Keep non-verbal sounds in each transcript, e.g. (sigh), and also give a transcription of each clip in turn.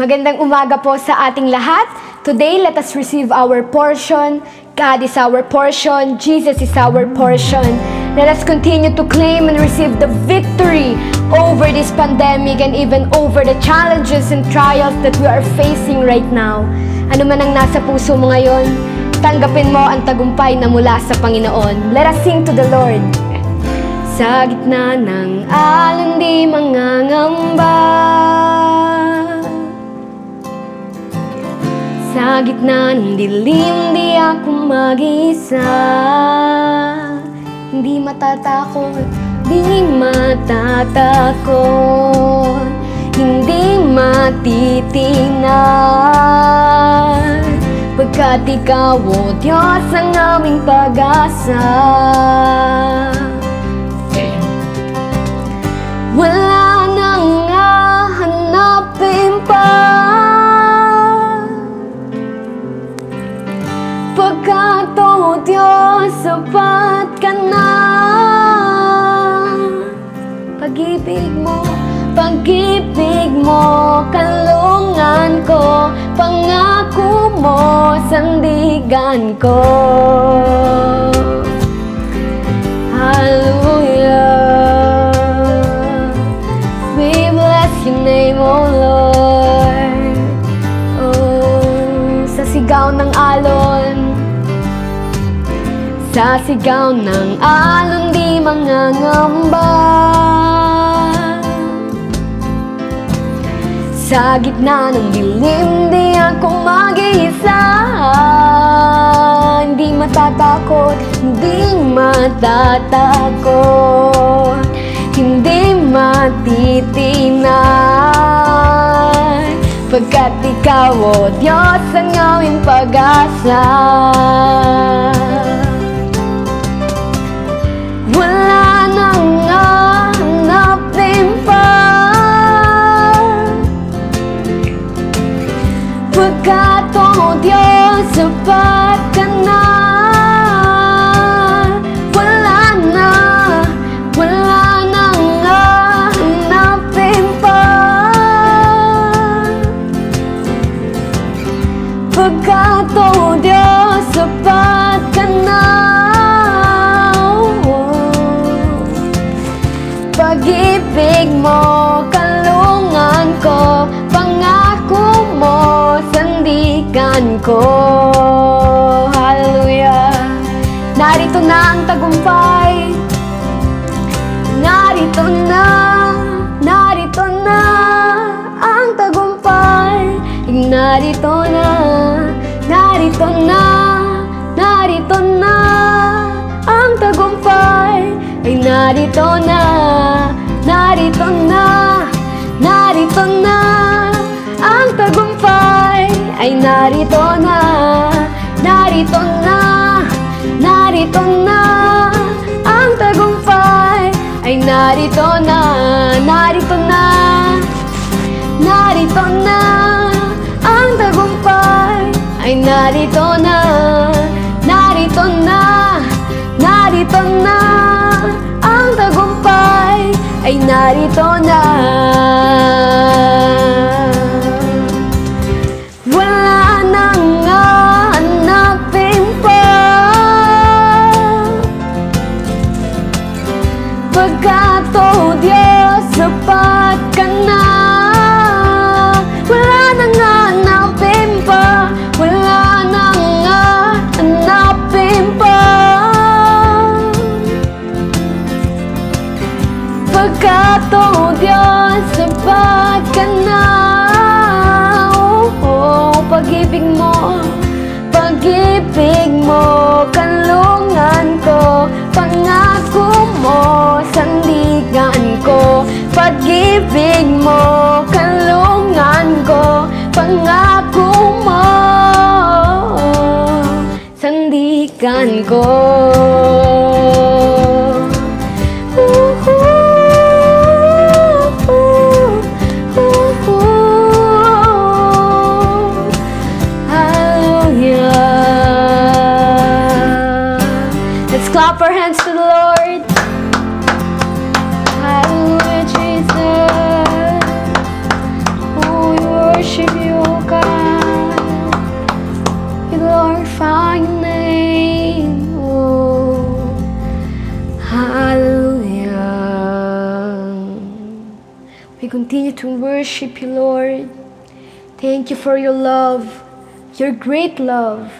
Magandang umaga po sa ating lahat. Today, let us receive our portion. God is our portion. Jesus is our portion. Let us continue to claim and receive the victory over this pandemic and even over the challenges and trials that we are facing right now. Ano man ang nasa puso mo ngayon, tanggapin mo ang tagumpay na mula sa Panginoon. Let us sing to the Lord. Sa gitna ng alon di mangangamba Sa gitna ng dilim di ako mag-isa Hindi matatakot, di matatakot. Hindi matitinan Pagkat ikaw, O Diyos, ang aming pag-asa. Wala nang hahanapin pa Diyos, sapat ka na. Pag-ibig mo, pag-ibig mo Kalungan ko, pangako mo Sandigan ko. Hallelujah Sa sigaw ng alon di mangangamba. Sa gitna ng dilim di ako mag-iisa. Hindi matatakot, hindi matatakot. Hindi matitinan. Pagkat ikaw, O Diyos, ang pag-asa Pagkat, O Diyos, sapat na Wala na, wala nang hahanapin pa. Pagkat, ko. Hallelujah. Narito na ang tagumpay. Narito na, narito na ang tagumpay. Narito na, narito na, narito na ang tagumpay. Ay narito na, narito na, Ay narito na, narito na, narito na ang tagumpay. Ay narito na, narito na, narito na ang tagumpay. Ay narito na, narito na, narito na ang tagumpay. Ay narito na Pagkat, O Diyos, sapat ka na Oh, pag-ibig mo Pag-ibig mo, kalungan ko Pangako mo, sandigan ko Pag-ibig mo, kalungan ko Pangako mo, sandigan ko worship you, Lord. Thank you for your love, your great love,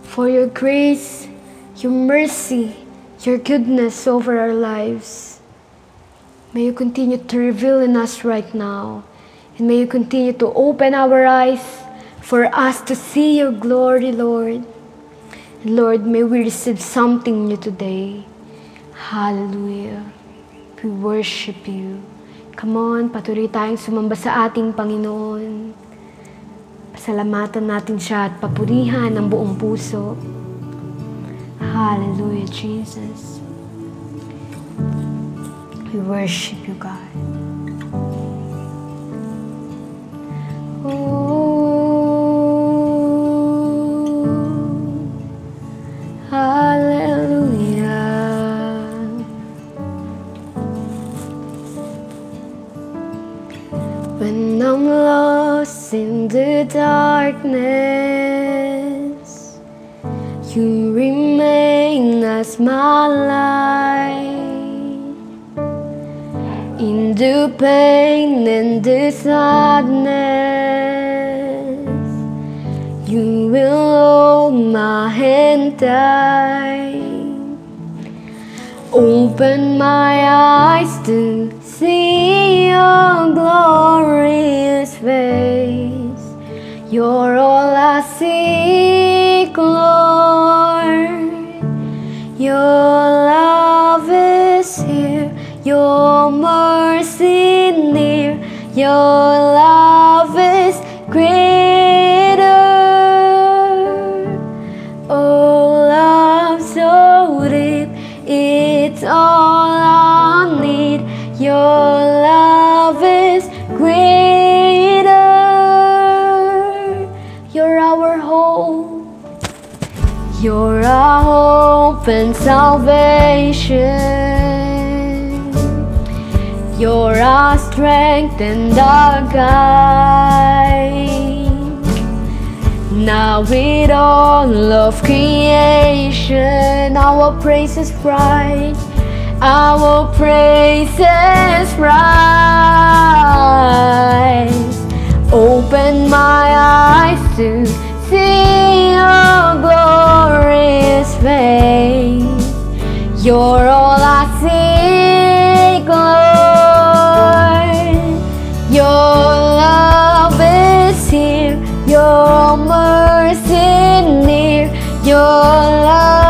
for your grace, your mercy, your goodness over our lives. May you continue to reveal in us right now. And may you continue to open our eyes for us to see your glory, Lord. And Lord, may we receive something new today. Hallelujah. We worship you. Come on, patuloy tayong sumamba sa ating Panginoon. Pasalamatan natin siya at papurihan ng buong puso. Hallelujah, Jesus. We worship you, God. Oh, When I'm lost in the darkness, you remain as my light. In the pain and the sadness, you will hold my hand tight. Open my eyes to see your glorious face. You're all I seek, Lord. Your love is here, your mercy near, your love You're our hope and salvation. You're our strength and our guide. Now with all of creation, our praises rise. Our praises rise. Open my eyes to see your glorious face. You're all I seek, Lord. Your love is here, your mercy near, your love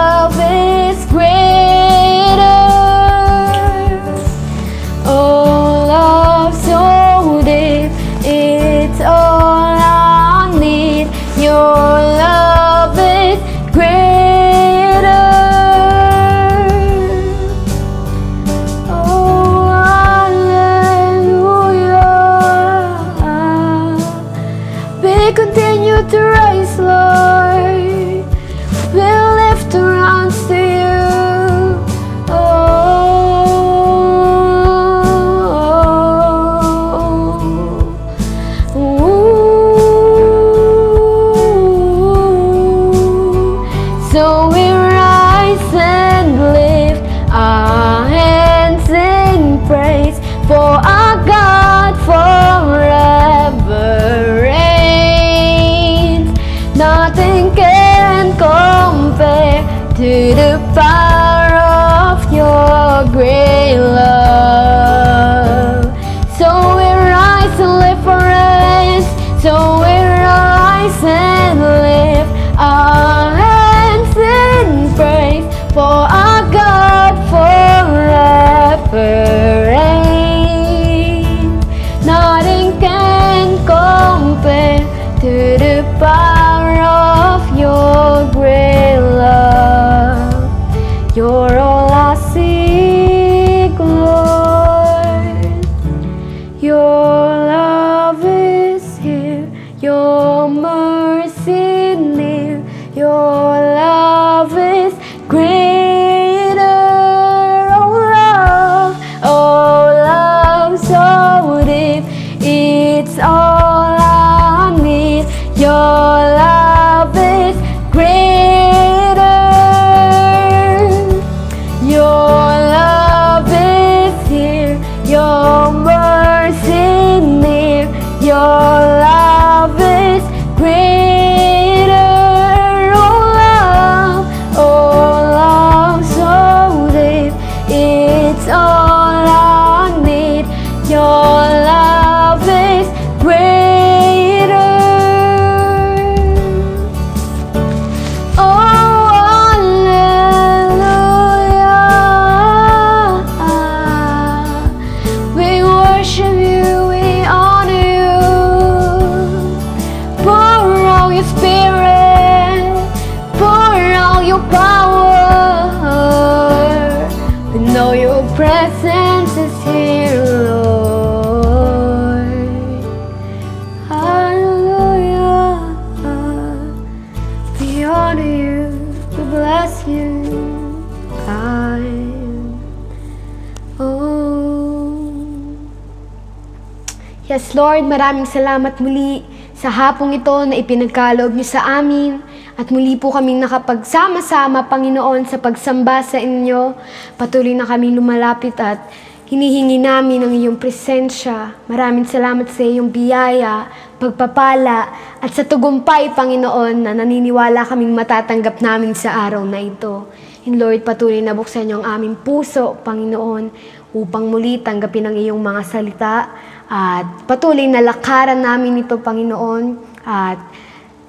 maraming salamat muli sa hapong ito na ipinagkaloob niyo sa amin. At muli po kaming nakapagsama-sama, Panginoon, sa pagsamba sa inyo. Patuloy na kaming lumalapit at hinihingi namin ang iyong presensya. Maraming salamat sa iyong biyaya, pagpapala, at sa tugumpay, Panginoon, na naniniwala kaming matatanggap namin sa araw na ito. And Lord, patuloy na buksan niyo ang aming puso, Panginoon, upang muli tanggapin ang iyong mga salita at patuloy na lakaran namin ito, Panginoon. At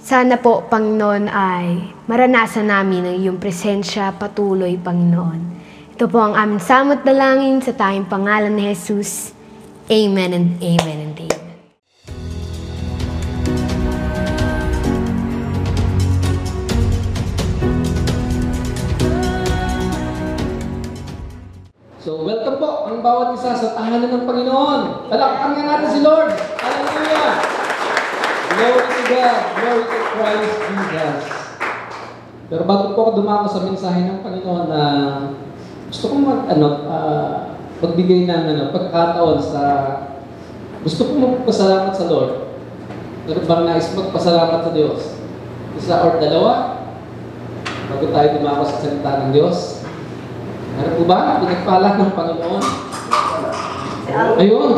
sana po, Panginoon, ay maranasan namin ang iyong presensya patuloy, Panginoon. Ito po ang aming samot dalangin sa tayong pangalan ni Jesus. Amen and amen and amen. Pero bago po ako dumako sa mensahe ng Panginoon na gusto kong mag, ano, ah, magbigay ng ano, pagkakataon sa gusto kong magpasalamat sa Lord. Pero bang nais magpasalamat sa Diyos? Isa or dalawa? Bago tayo dumako sa salita ng Diyos. Ano po ba? Pinagpala ng Panginoon? Ayun!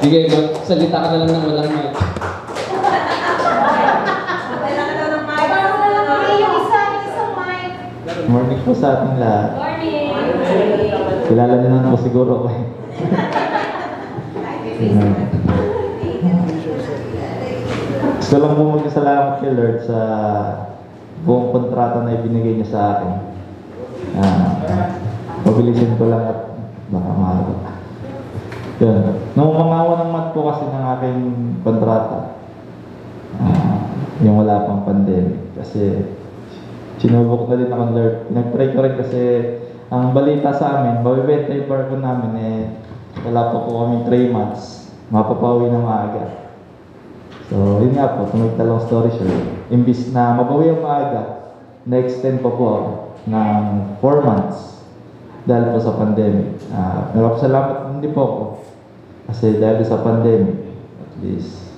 Sige, salita ka na lang ng walang mic. Po sa ating lahat. Kilala niyo na po siguro ako. eh. Gusto lang po magkasalamat kay Lord sa buong kontrata na ibinigay niya sa akin. Ah, pabilisin ko lang at baka mahaba. Yun. Nung mga unang month po kasi ng aking kontrata, ah, yung wala pang pandemic. Kasi sinubok na din ako Lord. Nag-pray ko rin kasi ang balita sa amin, mabibenta yung barko namin eh, wala pa po kami 3 months. Mapapauwi na maaga. So, yun nga po, to make the long story short. Imbis na mabawi ang maaga, na-extend pa po ako ng 4 months dahil po sa pandemic. Uh, Nagpapasalamat hindi po ako kasi dahil sa pandemic, at least,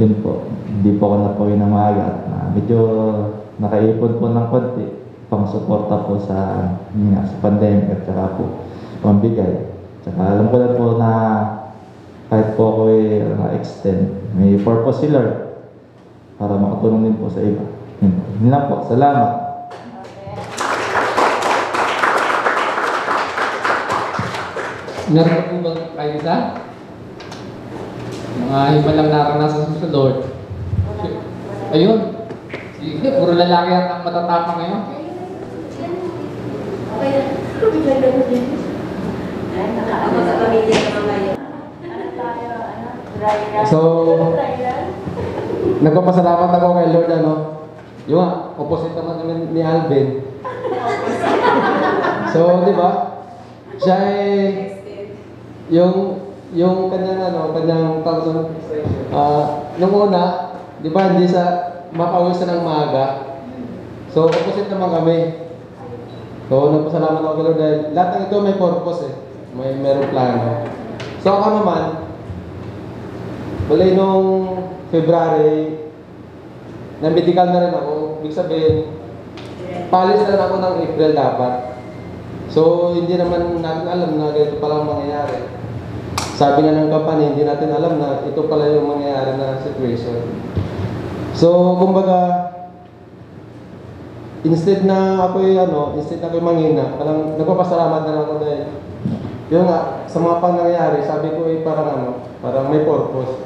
yun po, hindi po ako napawi ng maaga uh, medyo nakaipon po ng konti pang suporta po sa, yun nga, sa pandemic at saka po pambigay. Tsaka alam ko lang po na kahit po ako ay na-extend, may purpose si Lord para makatulong din po sa iba. Yun, yun lang po. Salamat. Meron po ba kayo isa? Mga iba lang naranasan sa Lord. Ayun. Sige, puro lalaki at ang matatapang ngayon. So, nagpapasalamat ako kay Lord, ano? Yung nga, opposite naman naman ni Alvin. so, di ba? Siya ay, yung, yung kanyang, ano, kanyang tawag ah, nung una, di ba, hindi sa, makauwi siya ng maaga. So, opposite naman kami. So, nagpasalamat ako kay dahil lahat ng ito may purpose eh. May merong plano. So, ako naman, Bali nung February, na medical na rin ako. Ibig sabihin, palis na ako ng April dapat. So, hindi naman natin alam na ganito pala ang mangyayari. Sabi na ng company, hindi natin alam na ito pala yung mangyayari na situation. So, kumbaga, instead na ako ano, instead na ako mangina, parang nagpapasalamat na lang ako dahil yun nga, sa mga pangyayari, sabi ko eh parang ano, parang may purpose.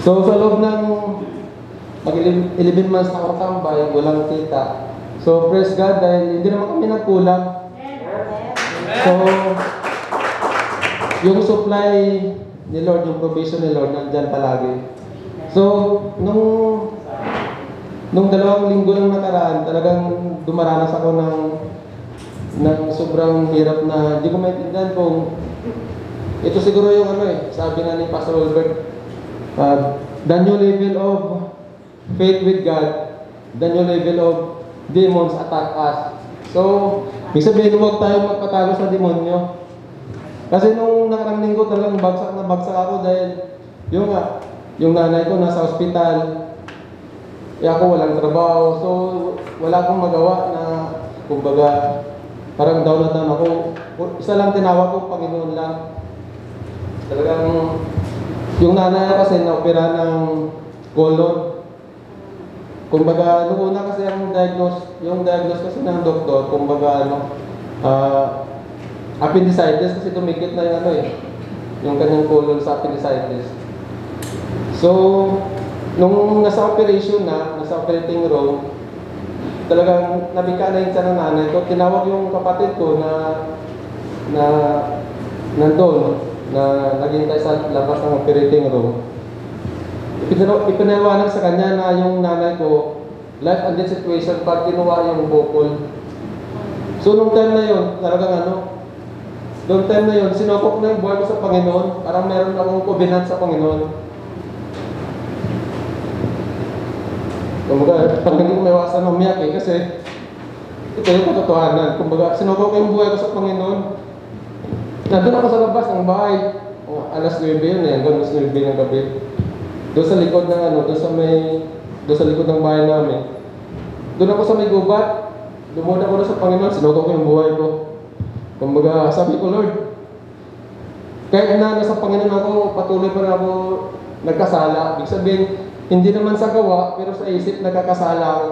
So sa loob ng mag 11 months na ako tambay, walang kita. So praise God dahil hindi naman kami nagkulang. So yung supply ni Lord, yung provision ni Lord, nandyan palagi. So nung nung dalawang linggo lang nakaraan, talagang dumaranas ako ng ng sobrang hirap na hindi ko maintindihan kung ito siguro yung ano eh, sabi nga ni Pastor Albert, uh, the new level of faith with God, the new level of demons attack us. So, ibig sabihin, huwag tayo magpatago sa demonyo. Kasi nung nakarang linggo talagang bagsak na bagsak ako dahil yung nga, yung nanay ko nasa ospital, eh ako walang trabaho, so wala akong magawa na kumbaga parang down na down ako. Isa lang tinawag ko, Panginoon lang. Talagang yung nanay ko kasi na-opera ng colon. Kumbaga, nung una kasi ang diagnose, yung diagnose kasi ng doktor, kumbaga ano, ah, appendicitis kasi tumikit na yung ano eh, yung kanyang colon sa appendicitis. So, nung nasa operation na, nasa operating room, talagang nabika na yung ng nanay ko. Tinawag yung kapatid ko na na nandun, na naghintay sa labas ng operating room. Ipinaliwanag sa kanya na yung nanay ko, life and death situation, pag kinuha yung bukol. So, nung time na yun, talagang ano, Noong time na yun, sinokok na yung buhay ko sa Panginoon. Parang meron akong covenant sa Panginoon. Kumbaga, parang hindi ko maiwasan umiyak eh, kasi ito yung katotohanan. Kumbaga, sinokok ko yung buhay ko sa Panginoon. Nandun ako sa labas ng bahay. O, alas 9 yun eh, hanggang alas 9 ng gabi. Doon sa likod ng ano, doon sa may, doon sa likod ng bahay namin. Doon ako sa may gubat. Lumunod ako na sa Panginoon, sinokok ko yung buhay ko. Kumbaga, sabi ko, Lord, kahit na nasa Panginoon ako, patuloy pa rin ako nagkasala. Ibig sabihin, hindi naman sa gawa, pero sa isip nagkakasala ako.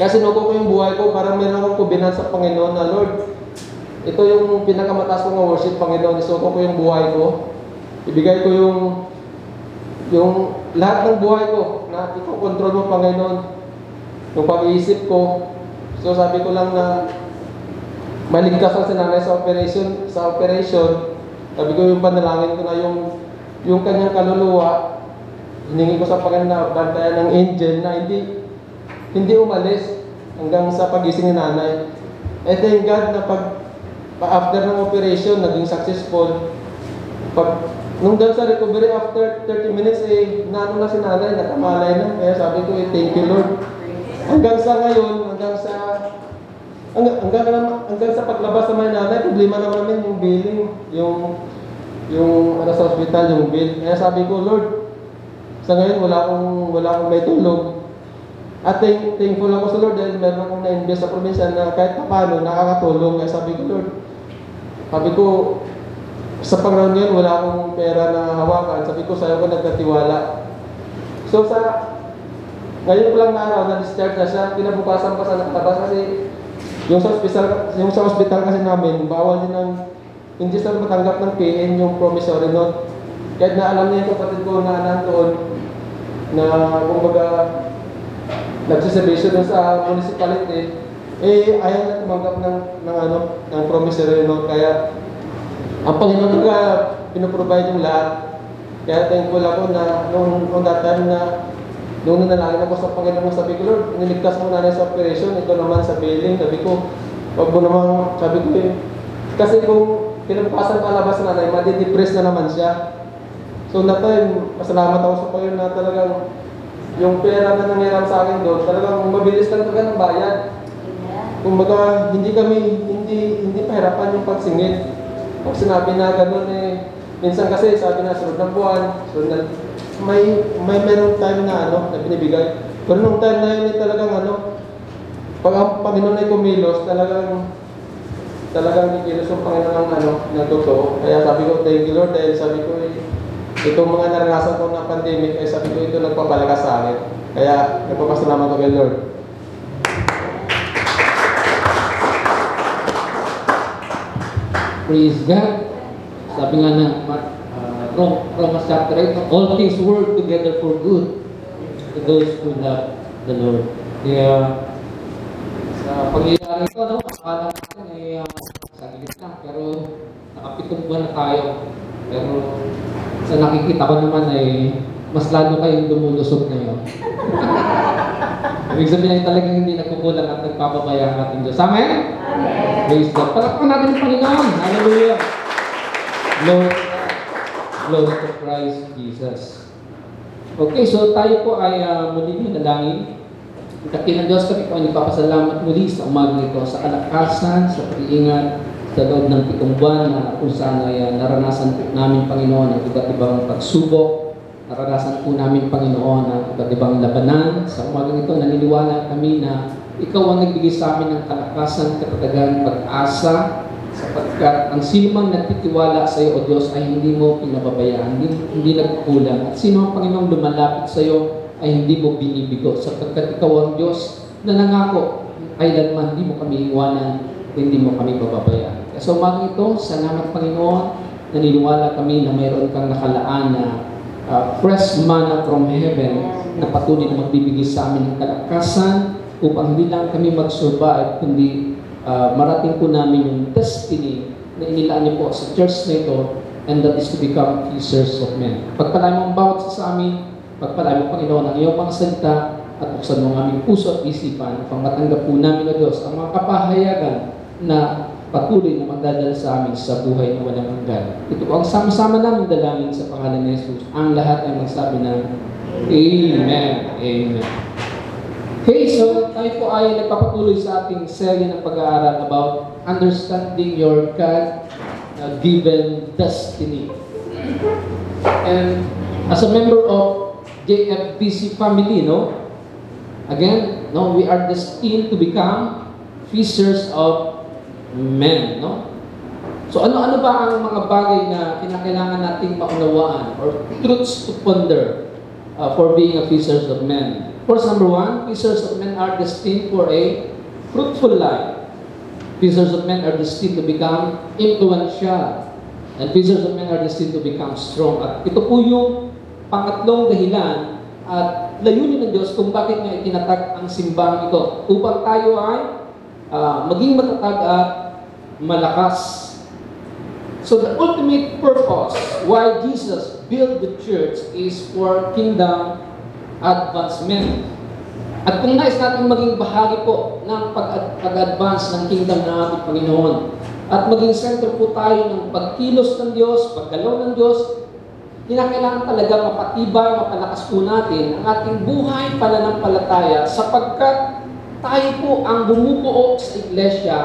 Kaya sinuko ko yung buhay ko, parang meron akong kubinan sa Panginoon na, Lord, ito yung pinakamataas kong worship, Panginoon. Isuko ko yung buhay ko. Ibigay ko yung yung lahat ng buhay ko na ikaw control mo, Panginoon. Yung pag-iisip ko. So sabi ko lang na maligtas ang sinanay sa operation, sa operation, sabi ko yung panalangin ko na yung yung kanyang kaluluwa, hiningi ko sa Panginoon bantayan ng angel na hindi hindi umalis hanggang sa pagising ni nanay. And thank God na pag pa after ng operation, naging successful. Pag nung dahil sa recovery after 30 minutes eh naano na si nanay, nakamalay na. Kaya sabi ko eh, thank you Lord. Hanggang sa ngayon, hanggang sa hanggang, hanggang, hanggang sa paglabas naman ni nanay, problema naman namin yung billing, yung yung ano sa hospital, yung bill. Kaya sabi ko, Lord, sa ngayon wala akong wala akong may tulong. At thank, thankful ako sa Lord dahil meron akong na-invest sa probinsya na kahit paano nakakatulong. Kaya sabi ko, Lord, sabi ko, sa panahon ngayon wala akong pera na hawakan. Sabi ko, sa'yo ko nagkatiwala. So sa ngayon ko lang na araw, na-discharge na siya, kinabukasan pa sa nakalabas kasi yung sa hospital, yung sa hospital kasi namin, bawal din ng, hindi sa matanggap ng PN yung promissory note. Kahit na alam niya yung kapatid ko na nandoon, na kumbaga, nagsiservisyo dun sa municipality, eh, ayaw na tumanggap ng, ng ano, ng promissory note. Kaya, ang Panginoon nga, pinoprovide yung lahat. Kaya thankful ako na noong, noong that time na Noong nanalangin ako sa Panginoon, sabi ko, Lord, niligtas mo na sa operation, ito naman sa billing. Sabi ko, wag mo namang, sabi ko eh, kasi kung kinabukasan palabas na nanay, madidepress na naman siya. So that time, pasalamat ako sa Panginoon na talagang yung pera na nangyayari sa akin doon, talagang mabilis lang talaga ng bayad. Kumbaga, hindi kami, hindi, hindi pahirapan yung pagsingit. Pag sinabi na gano'n eh, minsan kasi sabi na sunod ng buwan, sunod na, may, may meron time na ano, na binibigay. Pero nung time na yun eh, talagang ano, pag ang Panginoon ay kumilos, talagang talagang kikilos yung Panginoon ng ano, ng totoo. Kaya sabi ko, thank you Lord, dahil sabi ko, eh, itong mga naranasan ko na pandemic, ay sabi ko, ito nagpapalakas sa akin. Kaya, nagpapasalamat ko kay Lord. Praise God. Sabi nga ng uh, Rom- Romans chapter 8, all things work together for good to those who love the Lord. Kaya sa pangyayari ito, no, akala natin ay uh, saglit lang, pero nakapitong buwan na tayo. Pero sa nakikita ko naman ay mas lalo kayong lumulusog ngayon. Ibig sabihin ay talagang hindi nagkukulang at nagpapabaya ang ating Diyos. Amen? Amen. Praise God. Palakpan natin ang Panginoon. Hallelujah. God. Glory to Christ Jesus. Okay, so tayo po ay uh, muli manalangin. Dakilang Diyos kami po nagpapasalamat muli sa umaga nito sa kalakasan, sa pag-iingat, sa loob ng pitong buwan na kung saan ay uh, naranasan po namin Panginoon ang iba't ibang pagsubok. Naranasan po namin Panginoon ang iba't ibang labanan. Sa umaga nito naniniwala kami na ikaw ang nagbigay sa amin ng kalakasan, katatagan, pag-asa, sapagkat ang sino mang nagtitiwala sa iyo, O Diyos, ay hindi mo pinababayaan, hindi, hindi nagkukulang. At sino ang Panginoong lumalapit sa iyo, ay hindi mo binibigo sapagkat ikaw ang Diyos na nangako kailanman hindi mo kami iwanan hindi mo kami pababayaan. Sa umaga ito, salamat Panginoon, naniniwala kami na mayroon kang nakalaan na uh, fresh manna from heaven na patuloy na magbibigay sa amin ng kalakasan upang hindi lang kami mag-survive, kundi uh, marating po namin yung destiny na inilaan niyo po sa church na ito and that is to become fishers of men. Pagpalain mo ang bawat sa amin, Pagpalain mo, Panginoon, ang iyong mga salita at buksan mo ang aming puso at isipan upang matanggap po namin, O Diyos, ang mga kapahayagan na patuloy na magdadala sa amin sa buhay na walang hanggan. Ito po ang sama-sama namin dalangin sa pangalan ni Jesus. Ang lahat ay magsabi ng Amen. Amen. Okay, so tayo po ay nagpapatuloy sa ating serye ng pag-aaral about understanding your God-given destiny. And as a member of JFBC family, no? Again, no, we are destined to become fishers of men, no? So ano-ano ba ang mga bagay na kinakailangan nating maunawaan or truths to ponder uh, for being a fishers of men? First, number one, fishers of men are destined for a fruitful life. Fishers of men are destined to become influential. And fishers of men are destined to become strong. At ito po yung pangatlong dahilan at layunin ng Diyos kung bakit niya itinatag ang simbang ito. Upang tayo ay uh, maging matatag at malakas. So the ultimate purpose why Jesus built the church is for kingdom advancement. At kung nais natin maging bahagi po ng pag-advance ng kingdom ng ating Panginoon, at maging center po tayo ng pagkilos ng Diyos, paggalaw ng Diyos, kinakailangan talaga mapatibay, mapalakas po natin ang ating buhay pananampalataya sapagkat tayo po ang bumubuo sa iglesia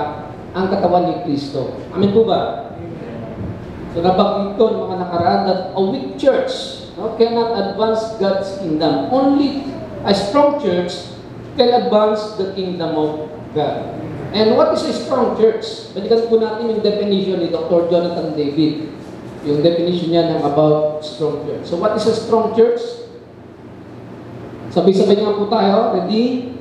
ang katawan ni Kristo. Amen po ba? So nabanggit ko mga nakaraan that a weak church no, cannot advance God's kingdom. Only a strong church can advance the kingdom of God. And what is a strong church? Balikan po natin yung definition ni Dr. Jonathan David. Yung definition niya ng about strong church. So what is a strong church? Sabay-sabay nga po tayo. Ready?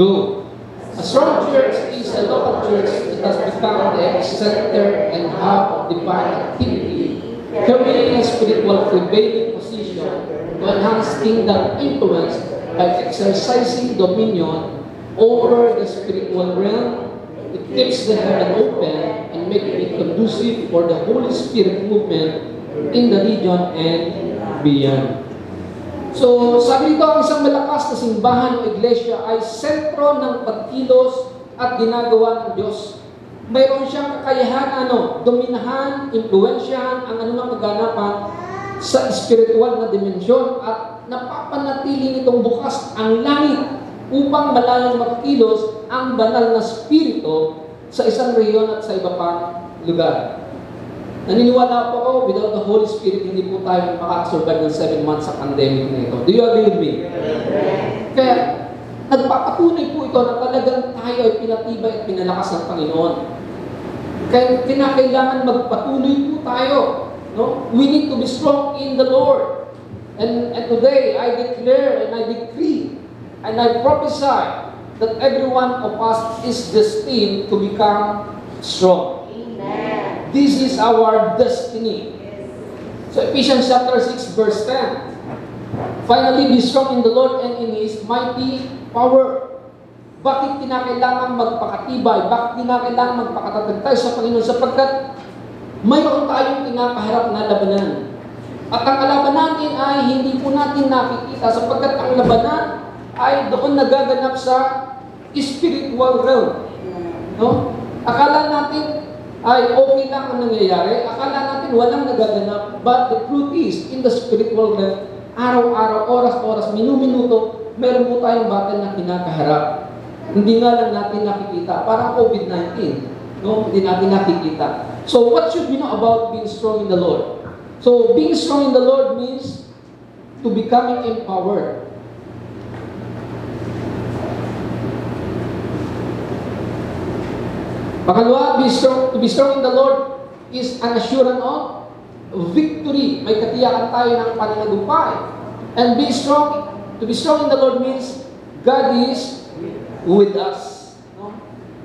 Go! A strong church is a local church that has become the center and hub of divine activity, carrying a spiritual prevailing position to enhance kingdom influence by exercising dominion over the spiritual realm. It keeps the heaven open and making it conducive for the Holy Spirit movement in the region and beyond. So, sabi nito, ang isang malakas na simbahan o iglesia ay sentro ng pagkilos at ginagawa ng Diyos. Mayroon siyang kakayahan, ano, dominahan, impluensyahan ang anumang kaganapan sa spiritual na dimensyon at napapanatili nitong bukas ang langit upang malayang magkilos ang banal na spirito sa isang rehiyon at sa iba pang lugar. Naniniwala po ako, without the Holy Spirit, hindi po tayo makakasurvive ng 7 months sa pandemic na ito. Do you agree with me? Kaya, nagpapatunay po ito na talagang tayo ay pinatibay at pinalakas ng Panginoon. Kaya kinakailangan magpatuloy po tayo. No? We need to be strong in the Lord. And, and today, I declare and I decree and I prophesy that every one of us is destined to become strong. This is our destiny. So Ephesians chapter 6 verse 10. Finally, be strong in the Lord and in His mighty power. Bakit kinakailangan magpakatibay? Bakit kinakailangan magpakatatag tayo sa Panginoon? Sapagkat mayroon tayong kinakaharap na labanan. At ang kalaban natin ay hindi po natin nakikita sapagkat ang labanan ay doon nagaganap sa spiritual realm. No? Akala natin ay okay lang ang nangyayari. Akala natin walang nagaganap. But the truth is, in the spiritual realm, araw-araw, oras-oras, minu-minuto, meron po tayong battle na kinakaharap. Hindi nga lang natin nakikita. Parang COVID-19. No? Hindi natin nakikita. So what should we know about being strong in the Lord? So being strong in the Lord means to becoming empowered. Pangalawa, be strong, to be strong in the Lord is an assurance of victory. May katiyakan tayo ng pananagumpay. And be strong, to be strong in the Lord means God is with us. No?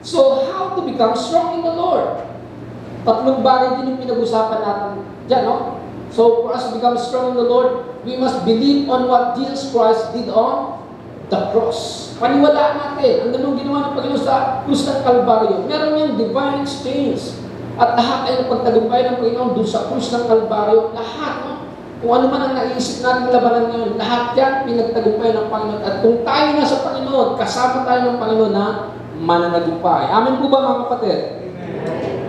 So, how to become strong in the Lord? Tatlong bagay din yung pinag-usapan natin dyan, no? So, for us to become strong in the Lord, we must believe on what Jesus Christ did on the cross. Paniwalaan natin, ang ganun ginawa ng Panginoon sa krus ng Kalbaryo. Meron yung divine exchange. At lahat ay napagtagumpay ng Panginoon doon sa krus ng Kalbaryo. Lahat, no? Kung ano man ang naisip natin labanan ngayon, lahat yan pinagtagumpay ng Panginoon. At kung tayo na sa Panginoon, kasama tayo ng Panginoon na mananagumpay. Amen po ba mga kapatid?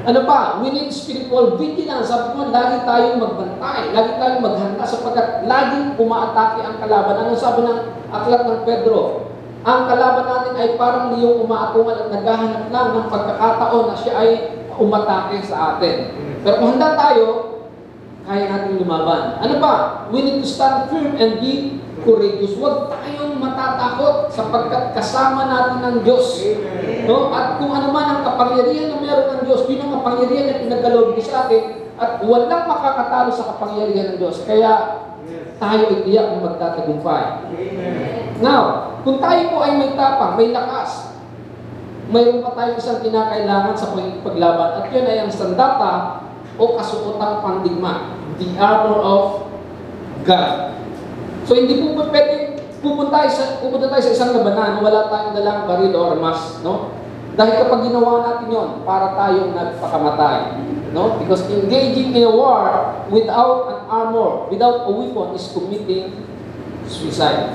Ano pa? We need spiritual vigilance. Sabi ko, lagi tayong magbantay. Lagi tayong maghanda sapagkat laging umaatake ang kalaban. Ano sabi ng aklat ng Pedro? Ang kalaban natin ay parang liyong umaatungan at naghahanap lang ng pagkakataon na siya ay umatake sa atin. Pero kung handa tayo, kaya natin lumaban. Ano pa? We need to stand firm and be courageous. Huwag tayong matatakot sapagkat kasama natin ang Diyos. No? At kung ano man ang kapangyarihan na meron ng Diyos, yun ang kapangyarihan na pinagkaloob niya sa atin at walang makakatalo sa kapangyarihan ng Diyos. Kaya tayo ay tiyak na magtatagumpay. Now, kung tayo po ay may tapang, may lakas, mayroon pa tayong isang kinakailangan sa paglaban at yun ay ang sandata o kasuotang pandigma, the armor of God. So hindi po pwede pupunta tayo sa pupunta tayo sa isang labanan wala tayong dalang baril o armas, no? Dahil kapag ginawa natin 'yon, para tayong nagpakamatay, no? Because engaging in a war without an armor, without a weapon is committing suicide.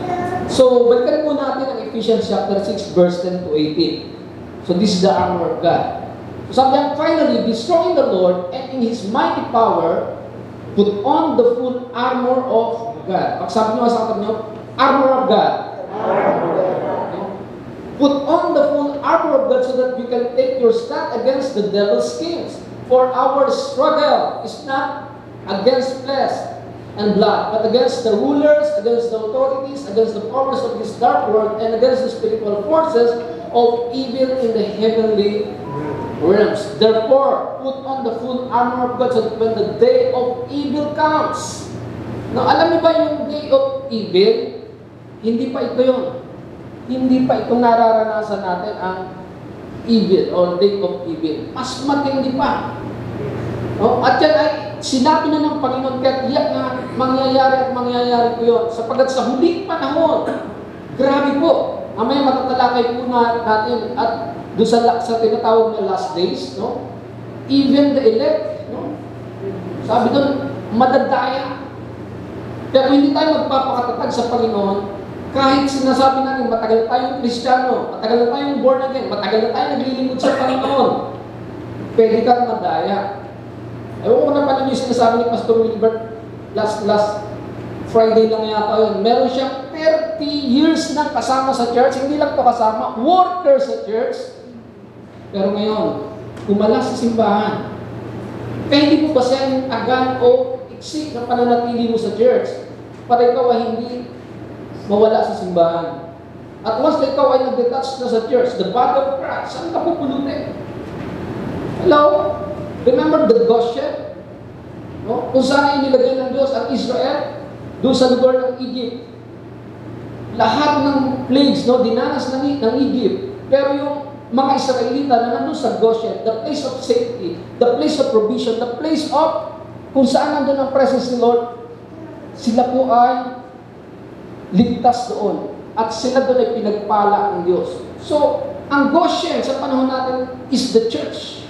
So, balikan po natin ang Ephesians chapter 6 verse 10 to 18. So, this is the armor of God. So, sabi niya, finally, in the Lord and in His mighty power, put on the full armor of God. Pag sabi niyo, sabi niyo, armor of God. Put on the full armor of God so that you can take your stand against the devil's schemes. For our struggle is not against flesh and blood, but against the rulers, against the authorities, against the powers of this dark world, and against the spiritual forces of evil in the heavenly realms. Therefore, put on the full armor of God so that when the day of evil comes. Now, alam niyo ba yung day of evil? Hindi pa ito yun. Hindi pa ito nararanasan natin ang evil or day of evil. Mas matindi pa. Oh, at yan ay sinabi na ng Panginoon kaya tiyak na mangyayari at mangyayari po yun. Sapagat sa huling panahon, grabe po, mamaya matatalakay po na natin at doon sa, sa tinatawag na last days, no? Even the elect, no? Sabi doon, madadaya. Kaya hindi tayo magpapakatatag sa Panginoon, kahit sinasabi natin matagal tayong Kristiyano, matagal na tayong born again, matagal na tayong naglilingkod sa Panginoon, pwede kang madaya. Ewan ko na paano yung sinasabi ni Pastor Wilbert last last Friday lang yata yun. Meron siyang 30 years na kasama sa church. Hindi lang to kasama, worker sa church. Pero ngayon, kumala sa simbahan. Kaya hindi mo ba siya agan o iksik na pananatili mo sa church para ikaw ay hindi mawala sa simbahan. At once na ikaw ay nag-detach na sa church, the body of Christ, saan ka pupulutin? Hello? Remember the Goshen? No? Kung saan inilagay ng Diyos ang Israel? Doon sa lugar ng Egypt. Lahat ng plagues, no, dinanas ng, ng Egypt. Pero yung mga Israelita na nandun sa Goshen, the place of safety, the place of provision, the place of kung saan nandun ang presence ni Lord, sila po ay ligtas doon. At sila doon ay pinagpala ng Diyos. So, ang Goshen sa panahon natin is the church.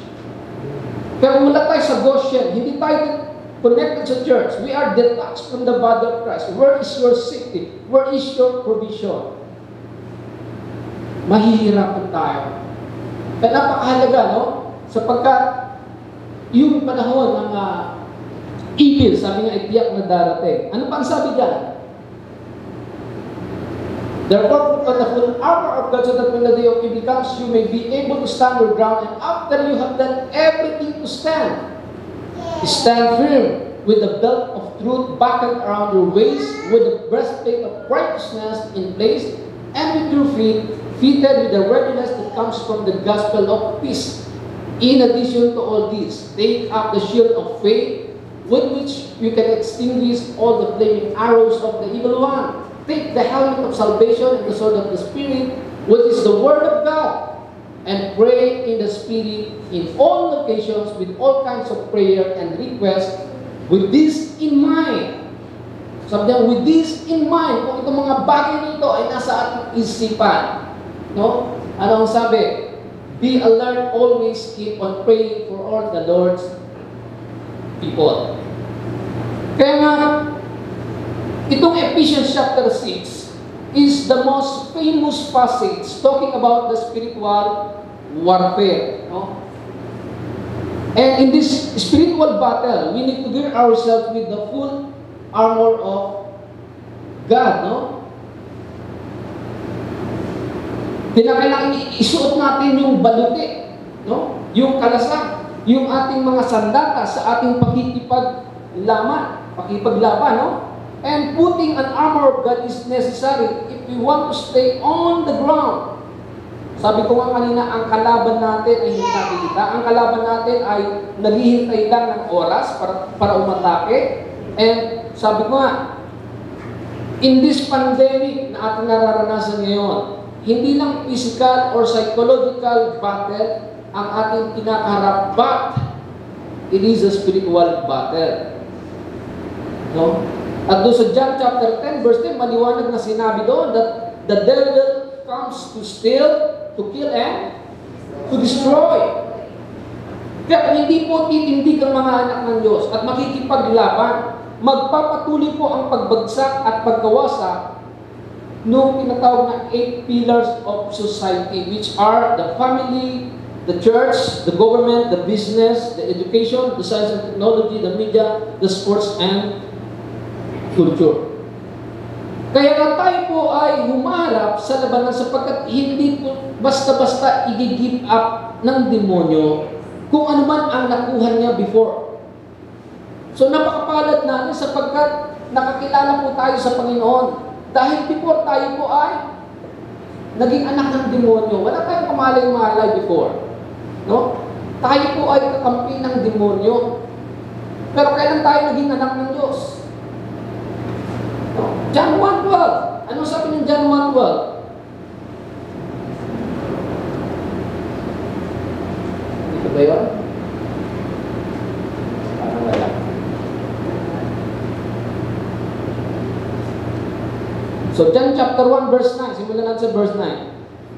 Pero wala tayo sa Goshen, hindi tayo connected sa church. We are detached from the body of Christ. Where is your safety? Where is your provision? mahihirapan tayo. Kaya napakahalaga, no? Sapagkat yung panahon ng uh, evil, sabi nga, itiyak na darating. Ano pa ang sabi dyan? Therefore, put on the full armor of God so that when the day of evil comes, you may be able to stand your ground, and after you have done everything to stand, stand firm with the belt of truth buckled around your waist, with the breastplate of righteousness in place, and with your feet fitted with the readiness that comes from the gospel of peace. In addition to all this, take up the shield of faith, with which you can extinguish all the flaming arrows of the evil one. Take the helmet of salvation and the sword of the Spirit, which is the Word of God, and pray in the Spirit in all occasions with all kinds of prayer and request, with this in mind. Sabi niya, with this in mind, kung itong mga bagay nito ay nasa ating isipan, no? Ano ang sabi? Be alert, always keep on praying for all the Lord's people. Kaya nga, Itong Ephesians chapter 6 is the most famous passage talking about the spiritual warfare. No? And in this spiritual battle, we need to gear ourselves with the full armor of God. No? Kinakailangan isuot natin yung baluti, no? yung kalasag, yung ating mga sandata sa ating pakikipaglaman, pakipaglaban, no? And putting an armor of God is necessary if we want to stay on the ground. Sabi ko nga kanina, ang kalaban natin ay hindi nakikita. Ang kalaban natin ay naghihintay lang ng oras para, para umatake. And sabi ko nga, in this pandemic na ating nararanasan ngayon, hindi lang physical or psychological battle ang ating kinakaharap, but it is a spiritual battle. No? At doon sa John chapter 10, verse 10, maliwanag na sinabi doon that the devil comes to steal, to kill, and to destroy. Kaya hindi po titindig ang mga anak ng Diyos at makikipaglaban. Magpapatuloy po ang pagbagsak at pagkawasak nung tinatawag na eight pillars of society which are the family, the church, the government, the business, the education, the science and technology, the media, the sports, and culture. Kaya nga tayo po ay humarap sa labanan sapagkat hindi po basta-basta i-give up ng demonyo kung ano man ang nakuha niya before. So napakapalad natin sapagkat nakakilala po tayo sa Panginoon. Dahil before tayo po ay naging anak ng demonyo. Wala tayong kamalay-malay before. No? Tayo po ay kakampi ng demonyo. Pero kailan tayo naging anak ng Diyos? John 1.12. Ano sabi ng John 1.12? Dito ba yun? Parang wala. So John chapter 1 verse 9, simulan natin sa verse 9.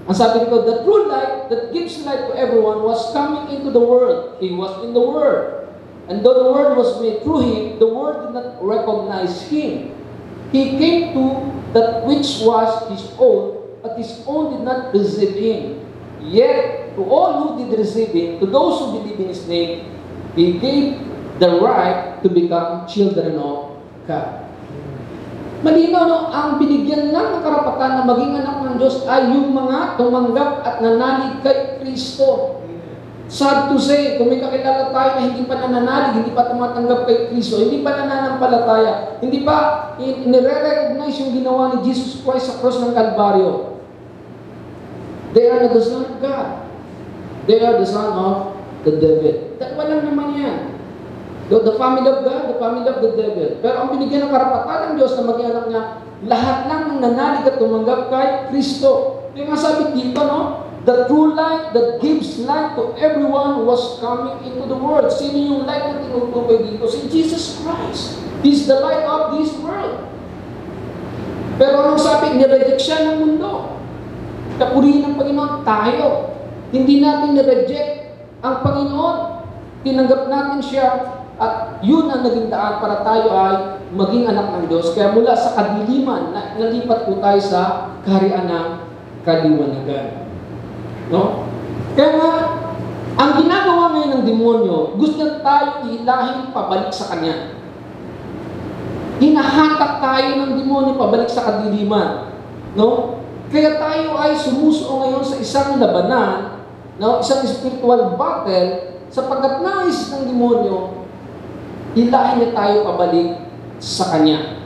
Ang sabi nito, the true light that gives light to everyone was coming into the world. He was in the world. And though the world was made through him, the world did not recognize him. He came to that which was his own, but his own did not receive him. Yet, to all who did receive him, to those who believe in his name, he gave the right to become children of God. Malinaw, no? Ang binigyan ng karapatan na maging anak ng Diyos ay yung mga tumanggap at nanalig kay Kristo. Sad to say, kung may kakilala tayo na hindi pa nananalig, hindi pa tumatanggap kay Kristo, hindi pa nananampalataya, hindi pa nire-recognize yung ginawa ni Jesus Christ sa cross ng Kalbaryo. They are the son of God. They are the son of the devil. Dalawa lang naman yan. The, the family of God, the family of the devil. Pero ang binigyan ng karapatan ng Diyos na maging anak niya, lahat lang ng nanalig at tumanggap kay Kristo. Kaya nga dito, no? The true light that gives light to everyone was coming into the world. Sino yung light na tinutukoy dito? Si Jesus Christ. He's the light of this world. Pero anong sabi? Nireject siya ng mundo. Kapurihin ng Panginoon, tayo. Hindi natin nireject ang Panginoon. Tinanggap natin siya at yun ang naging daan para tayo ay maging anak ng Diyos. Kaya mula sa kadiliman, na, nalipat po tayo sa kaharian ng kaliwanagan. No? Kaya nga, ang ginagawa ngayon ng demonyo, gusto tayo ihilahin pabalik sa kanya. Hinahatak tayo ng demonyo pabalik sa kadiliman. No? Kaya tayo ay sumusuo ngayon sa isang labanan, no? isang spiritual battle, sapagkat nais ng demonyo, hilahin niya tayo pabalik sa kanya.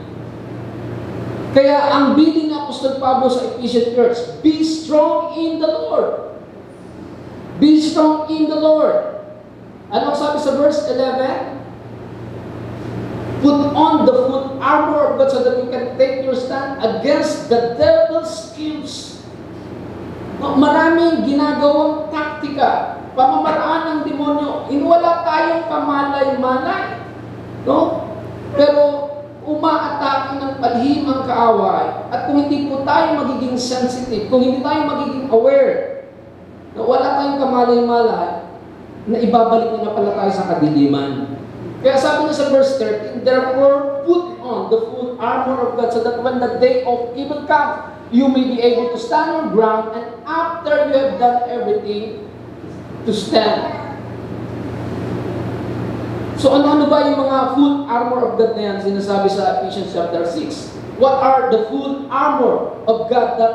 Kaya ang bilin ni Apostol Pablo sa Ephesian Church, be strong in the Lord. Be strong in the Lord. Ano sabi sa verse 11? Put on the full armor of God so that you can take your stand against the devil's schemes. Maraming ginagawang taktika, pamamaraan ng demonyo. Inwala tayong kamalay-malay. No? Pero umaatake ng palihim ang kaaway. At kung hindi po tayo magiging sensitive, kung hindi tayo magiging aware, na wala tayong kamalay-malay, na ibabalik na pala tayo sa kadiliman. Kaya sabi niya sa verse 13, Therefore, put on the full armor of God so that when the day of evil comes, you may be able to stand your ground and after you have done everything, to stand. So ano-ano ba yung mga full armor of God na yan sinasabi sa Ephesians chapter 6? What are the full armor of God that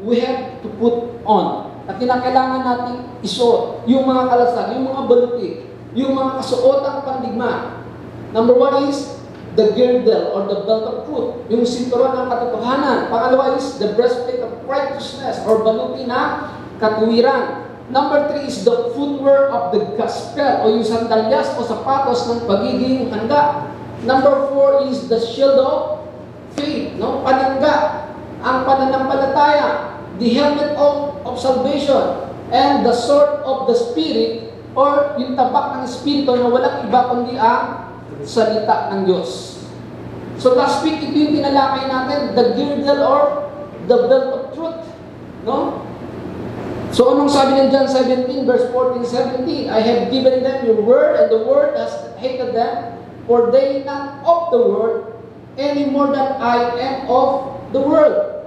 we have to put on? At kinakailangan natin isuot yung mga kalasag, yung mga baluti, yung mga kasuotang pandigma. Number one is the girdle or the belt of truth, yung sinturon ng katotohanan. Pangalawa is the breastplate of righteousness or baluti na katuwiran. Number three is the footwear of the gospel o yung sandalyas o sapatos ng pagiging handa. Number four is the shield of faith, no? panangga, ang pananampalataya, the helmet of, of salvation, and the sword of the Spirit or yung tabak ng Espiritu na walang iba kundi ang salita ng Diyos. So last week, ito yung tinalakay natin, the girdle or the belt of truth. No? So anong sabi ng John 17 verse 14, 17? I have given them your word and the word has hated them for they not of the word any more than I am of the world.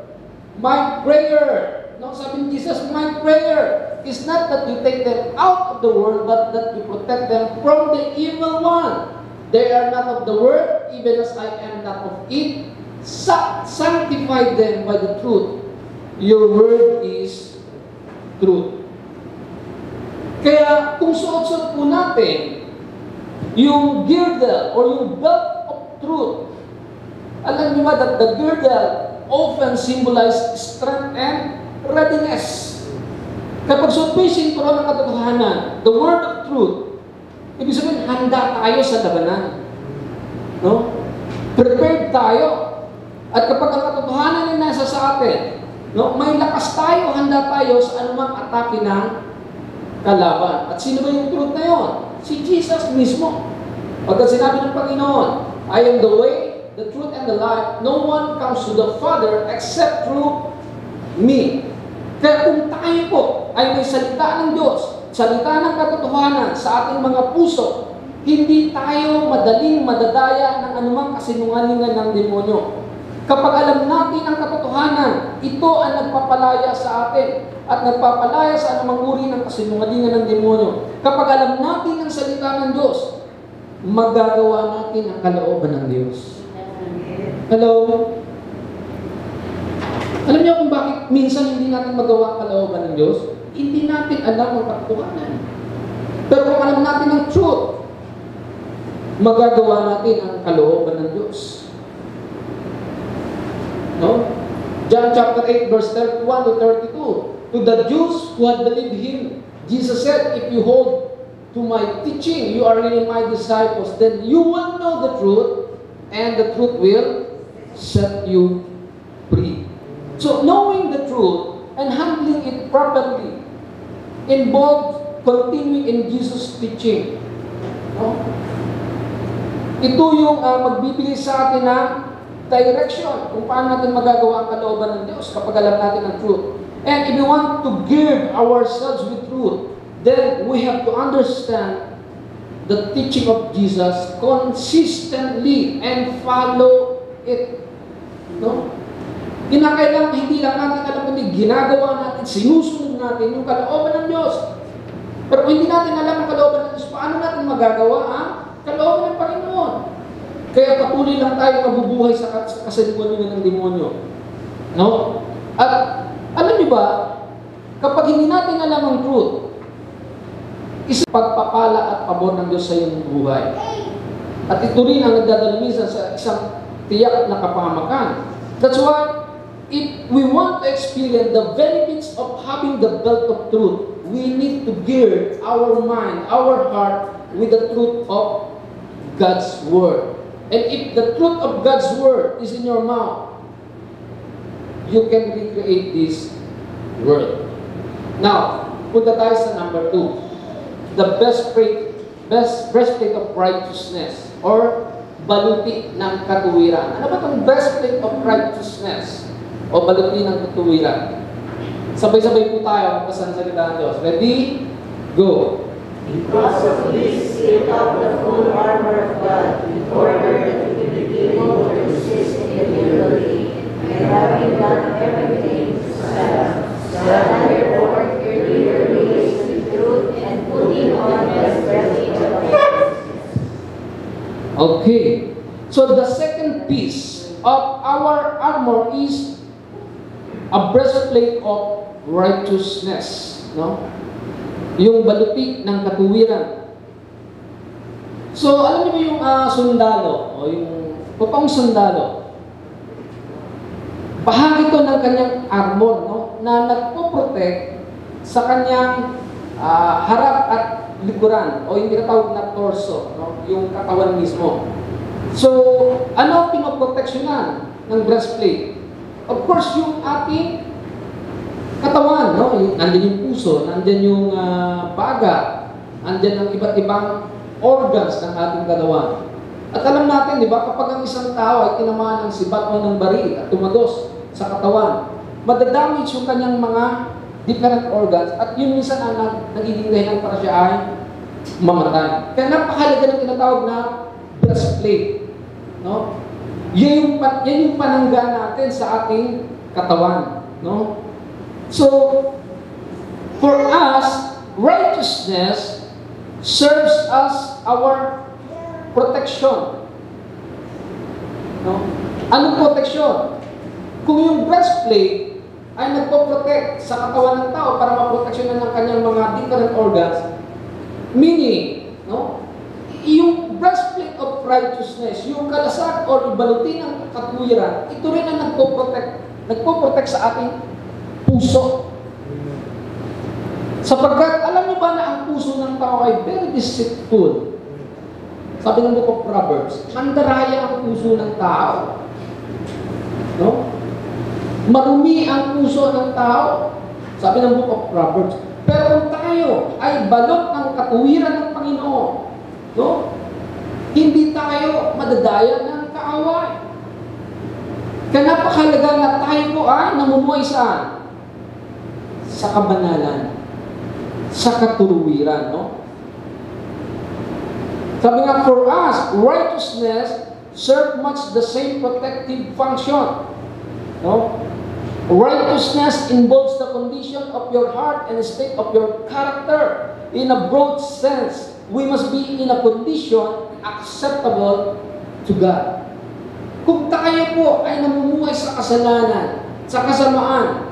My prayer, no, sabi ni Jesus, my prayer is not that you take them out of the world but that you protect them from the evil one. They are not of the world even as I am not of it. Sa- sanctify them by the truth. Your word is truth. Kaya kung suot-suot po natin yung girdle or yung belt of truth, alam niyo ba that the girdle often symbolize strength and readiness. Kapag suot mo yung ng katotohanan, the word of truth, ibig sabihin, handa tayo sa labanan. No? Prepared tayo. At kapag ang katotohanan ay nasa sa atin, no, may lakas tayo, handa tayo sa anumang atake ng kalaban. At sino ba yung truth na yon? Si Jesus mismo. Pagkat sinabi ng Panginoon, I am the way, the truth, and the life. No one comes to the Father except through me. Kaya kung tayo po ay may salita ng Diyos, salita ng katotohanan sa ating mga puso, hindi tayo madaling madadaya ng anumang kasinungalingan ng demonyo. Kapag alam natin ang katotohanan, ito ang nagpapalaya sa atin at nagpapalaya sa anumang uri ng kasinungalingan ng demonyo. Kapag alam natin ang salita ng Diyos, magagawa natin ang kalooban ng Diyos. Hello? Alam niyo kung bakit minsan hindi natin magawa ang kalooban ng Diyos? Hindi natin alam ang katotohanan. Pero kung alam natin ang truth, magagawa natin ang kalooban ng Diyos. No? John chapter 8 verse 31 to 32. To the Jews who had believed him, Jesus said, If you hold to my teaching, you are really my disciples, then you will know the truth, and the truth will set you free. So knowing the truth and handling it properly involves continuing in Jesus' teaching. No? Ito yung uh, magbibigay sa atin ng direction kung paano natin magagawa ang kalooban ng Diyos kapag alam natin ang truth. And if we want to give ourselves with truth, then we have to understand the teaching of Jesus consistently and follow it. No? Kinakailangan hindi lang natin alam kundi ginagawa natin, sinusunod natin yung kalooban ng Diyos. Pero hindi natin alam ang kalooban ng Diyos, paano natin magagawa ang kalooban ng Panginoon? Kaya patuloy lang tayo mabubuhay sa, sa kasalimuan ng demonyo. No? At alam niyo ba, kapag hindi natin alam ang truth, isang pagpapala at pabor ng Diyos sa iyong buhay. At ito rin ang nagdadala sa isang tiyak na kapahamakan. That's why, if we want to experience the benefits of having the belt of truth, we need to gear our mind, our heart with the truth of God's Word. And if the truth of God's Word is in your mouth, you can recreate this word. Now, punta tayo sa number two. The best breastplate, best breastplate of righteousness or baluti ng katuwiran. Ano ba itong breastplate of righteousness o baluti ng katuwiran? Sabay-sabay po tayo pasan sa ng Diyos. Ready? Go! Because of this, take up the full armor of God, in order that you may be able to resist the ability, and having done everything to stand, therefore your waist with truth, and putting on the breastplate of. Okay. So the second piece of our armor is a breastplate of righteousness, no? Yung baluti ng katuwiran. So, alam niyo yung ah, sundalo o yung totoong sundalo? Bahagi to ng kanyang armor, no? Na nagpo-protect sa kanyang ah, harap at likuran o yung tinatawag na torso, no? yung katawan mismo. So, ano pinoproteksyonan ng breastplate? Of course, yung ating katawan, no? Yung, nandyan yung puso, nandyan yung ah, baga, nandyan ang iba't ibang organs ng ating katawan. At alam natin, di ba, kapag ang isang tao ay tinamaan ng sibat o ng baril at tumagos sa katawan, madadamage yung kanyang mga different organs at yun minsan ang nag- nagiging dahilan para siya ay mamatay. Kaya napakahalaga ng tinatawag na breastplate. No? Yan yung, yan yung panangga natin sa ating katawan. No? So, for us, righteousness serves as our protection. No? Anong protection? Kung yung breastplate ay nagpo-protect sa katawan ng tao para maproteksyonan ng kanyang mga different organs, meaning, no? yung breastplate of righteousness, yung kalasag or ibaluti ng katwiran, ito rin ang nagpo-protect, nagpo-protect sa ating puso. Sapagkat, alam niyo ba na ang puso ng tao ay very deceitful? Sabi ng Book of Proverbs, mandaraya ang puso ng tao. No? Marumi ang puso ng tao. Sabi ng Book of Proverbs. Pero kung tayo ay balot ng katuwiran ng Panginoon, no? hindi tayo madadaya ng kaaway. Kaya napakahalaga na tayo po ay namumuhay saan? Sa kabanalan. Sa katuwiran, no? Sabi nga, for us, righteousness serve much the same protective function. No? Righteousness involves the condition of your heart and state of your character. In a broad sense, we must be in a condition acceptable to God. Kung tayo po ay namumuhay sa kasalanan, sa kasamaan,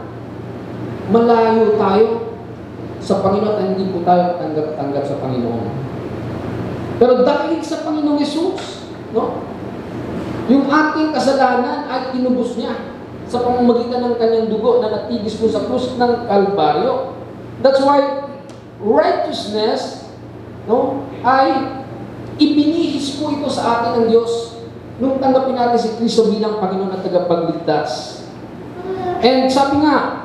malayo tayo sa Panginoon at hindi po tayo tanggap-tanggap sa Panginoon. Pero dahil sa Panginoong Yesus, no? Yung ating kasalanan ay tinubos niya sa pamamagitan ng kanyang dugo na natigis po sa krus ng Kalbaryo. That's why righteousness no, ay ibinihis po ito sa atin ng Diyos nung tanggapin natin si Kristo bilang Panginoon at tagapagligtas. And sabi nga,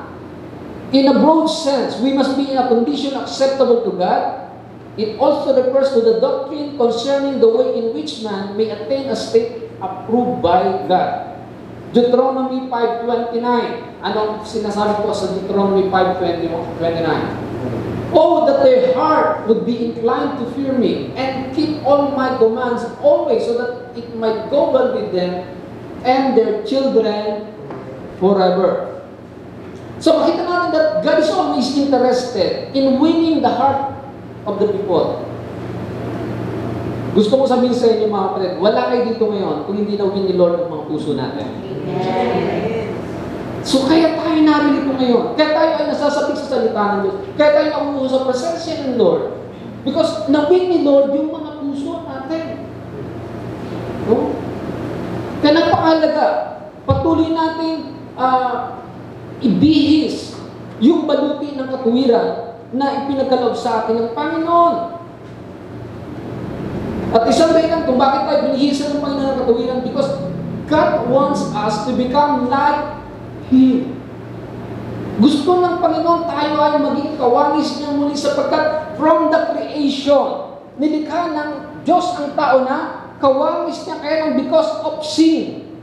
in a broad sense, we must be in a condition acceptable to God. It also refers to the doctrine concerning the way in which man may attain a state approved by God. Deuteronomy 5.29. Anong sinasabi po sa Deuteronomy 5.29? Oh, that their heart would be inclined to fear me and keep all my commands always so that it might go well with them and their children forever. So makita natin that God is always interested in winning the heart of the people. Gusto ko sabihin sa inyo mga kapatid, wala kayo dito ngayon kung hindi na win ni Lord ang mga puso natin. So kaya tayo naririto ngayon. Kaya tayo ay nasasabik sa salita ng Diyos. Kaya tayo nauuho sa presensya ng Lord. Because na-win ni Lord yung mga puso natin. No? Kaya napakalaga, patuloy natin ah, ibihis yung baluti ng katuwiran na ipinagkaloob sa atin ng Panginoon. At isang dahilan kung bakit tayo binihisa ng Panginoon ng katuwiran because God wants us to become like Him. Gusto ng Panginoon tayo ay maging kawangis niya muli sapagkat from the creation, nilikha ng Diyos ang tao na kawangis niya kaya lang because of sin.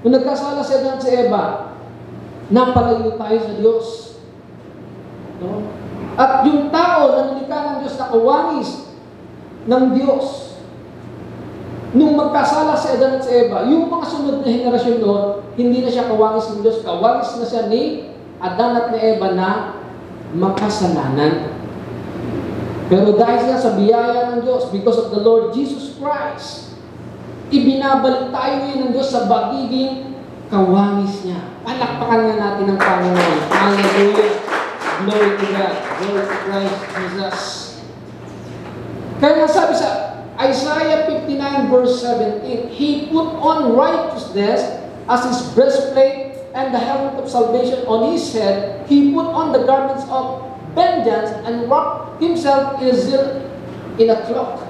Nung nagkasala si Adan at si Eva, napalayo tayo sa Diyos. No? At yung tao na nilikha ng Diyos na kawangis ng Diyos, nung magkasala si Adan at si Eva, yung mga sunod na henerasyon noon, hindi na siya kawangis ng Diyos, kawangis na siya ni Adan at ni Eva na makasalanan. Pero dahil siya sa biyaya ng Diyos, because of the Lord Jesus Christ, ibinabalik tayo ng Diyos sa bagiging kawangis niya. Palakpakan nga natin ang Panginoon. Hallelujah. Glory to God. Glory to Christ Jesus. Kaya sabi sa Isaiah 59 verse 17, He put on righteousness as His breastplate and the helmet of salvation on His head. He put on the garments of vengeance and wrapped Himself in a zeal in a cloak.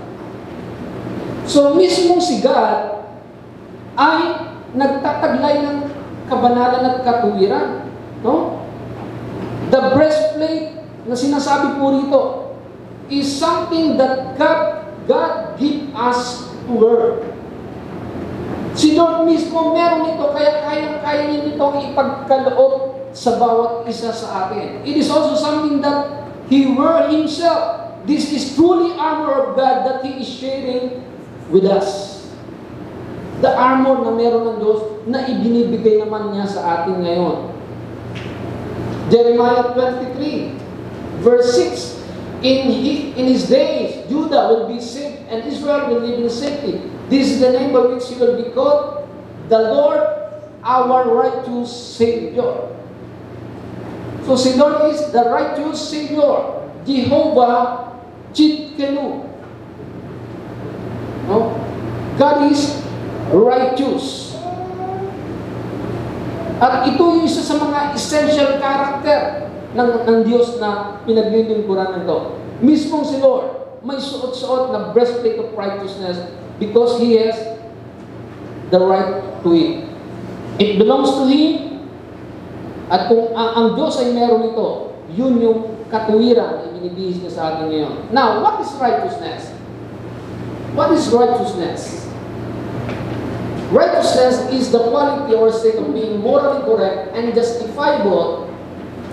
So mismo si God ay nagtataglay ng kabanalan at katuwiran. No? The breastplate na sinasabi po rito is something that God, God give us to wear. Si Lord mismo meron ito, kaya kayang-kaya niya nitong ipagkaloob sa bawat isa sa atin. It is also something that He wear Himself. This is truly armor of God that He is sharing with us. The armor na meron ng Diyos na ibinibigay naman niya sa atin ngayon. Jeremiah 23, verse 6, in his, in his days, Judah will be saved and Israel will live in safety. This is the name by which he will be called, the Lord, our righteous Savior. So si Lord is the righteous Savior, Jehovah Chitkenu. No? God is righteous. At ito yung isa sa mga essential character ng, ng Diyos na pinaglilingkuran nito. Mismong si Lord, may suot-suot na breastplate of righteousness because He has the right to it. It belongs to Him. At kung ang, ang Diyos ay meron ito, yun yung katuwiran na binibihis niya sa atin ngayon. Now, what is righteousness? What is righteousness? Righteousness is the quality or state of being morally correct and justifiable.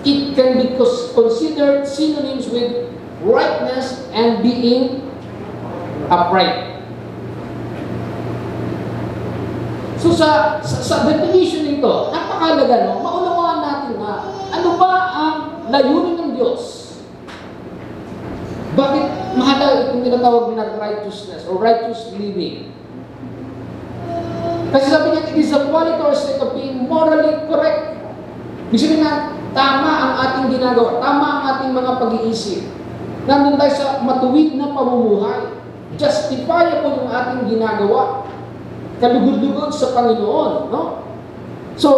It can be cons- considered synonyms with rightness and being upright. So sa, sa, sa definition nito, napakalaga no, maunawaan natin na ano ba ang layunin ng Diyos? Bakit mahalaga itong tinatawag na righteousness or righteous living? Kasi sabi niya, it is a quality or state of being morally correct. Ibig sabihin na, tama ang ating ginagawa, tama ang ating mga pag-iisip. Nandun tayo sa matuwid na pamumuhay. Justifiable yung ating ginagawa. Kalugod-lugod sa Panginoon. No? So,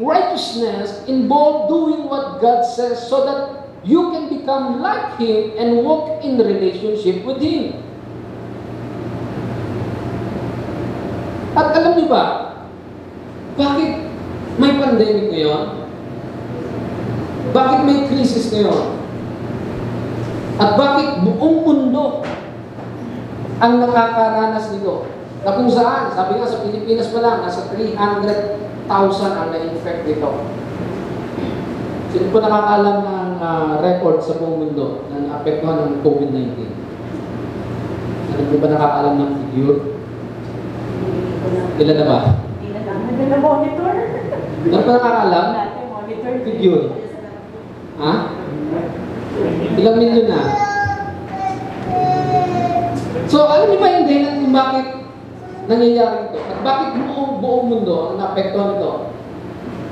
righteousness involves doing what God says so that you can become like Him and walk in relationship with Him. At alam niyo ba, bakit may pandemic ngayon? Bakit may crisis ngayon? At bakit buong mundo ang nakakaranas nito? Na kung saan, sabi nga sa Pilipinas pa lang, nasa 300,000 ang na-infect dito. Sino po nakakaalam ng ah, record sa buong mundo na naapektuhan ng COVID-19? Ano po ba nakakaalam ng figure? Ilan na ba? Hindi na namin na monitor. Ano pa nakakaalam? Figure. Ha? Ilang milyon na? So, alam niyo ba yung dahilan kung bakit nangyayari ito? At bakit buong, buong mundo ang naapektuhan ito?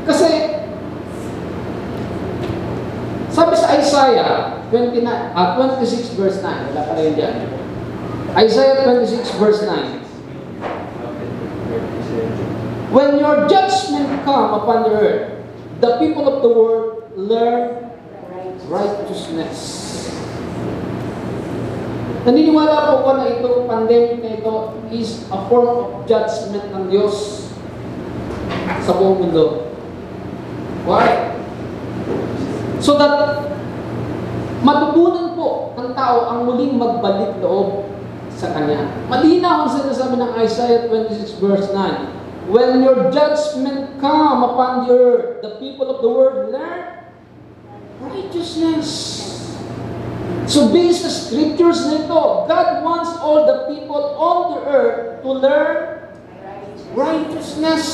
Kasi, sabi sa Isaiah 29, ah, 26 verse 9, wala pa rin dyan. Isaiah 26 verse 9. When your judgment come upon the earth, the people of the world learn righteousness. Naniniwala po ko na itong pandemic na ito is a form of judgment ng Diyos sa buong mundo. Why? So that matutunan po ng tao ang muling magbalik loob sa Kanya. Malinaw ang sinasabi ng Isaiah 26 verse 9. When your judgment come upon the earth, the people of the world learn righteousness. So based sa scriptures nito, God wants all the people on the earth to learn righteousness.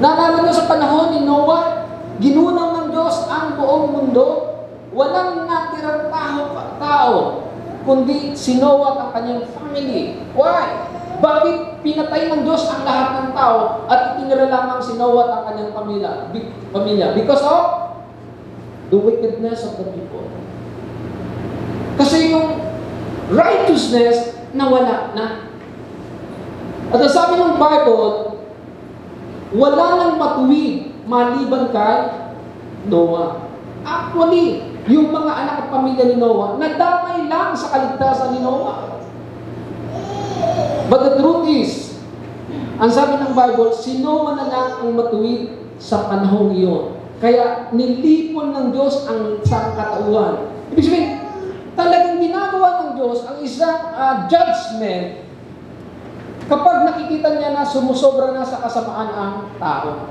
Naalala nyo sa panahon ni Noah, ginunaw ng Diyos ang buong mundo. Walang natirang tao, tao kundi si Noah at ang kanyang family. Why? Bakit pinatay ng Diyos ang lahat ng tao at itinira lamang si Noah at ang kanyang pamilya? Pamilya? Because of the wickedness of the people. Kasi yung righteousness nawala na. At ang sabi ng Bible, wala nang matuwid maliban kay Noah. Actually, yung mga anak at pamilya ni Noah, nadamay lang sa kaligtasan ni Noah. But the truth is, ang sabi ng Bible, si Noah na lang ang matuwid sa panahong iyon. Kaya nilipon ng Diyos ang sangkatauhan. Ibig sabihin, talagang ginagawa ng Diyos ang isang ah, judgment kapag nakikita niya na sumusobra na sa kasamaan ang tao.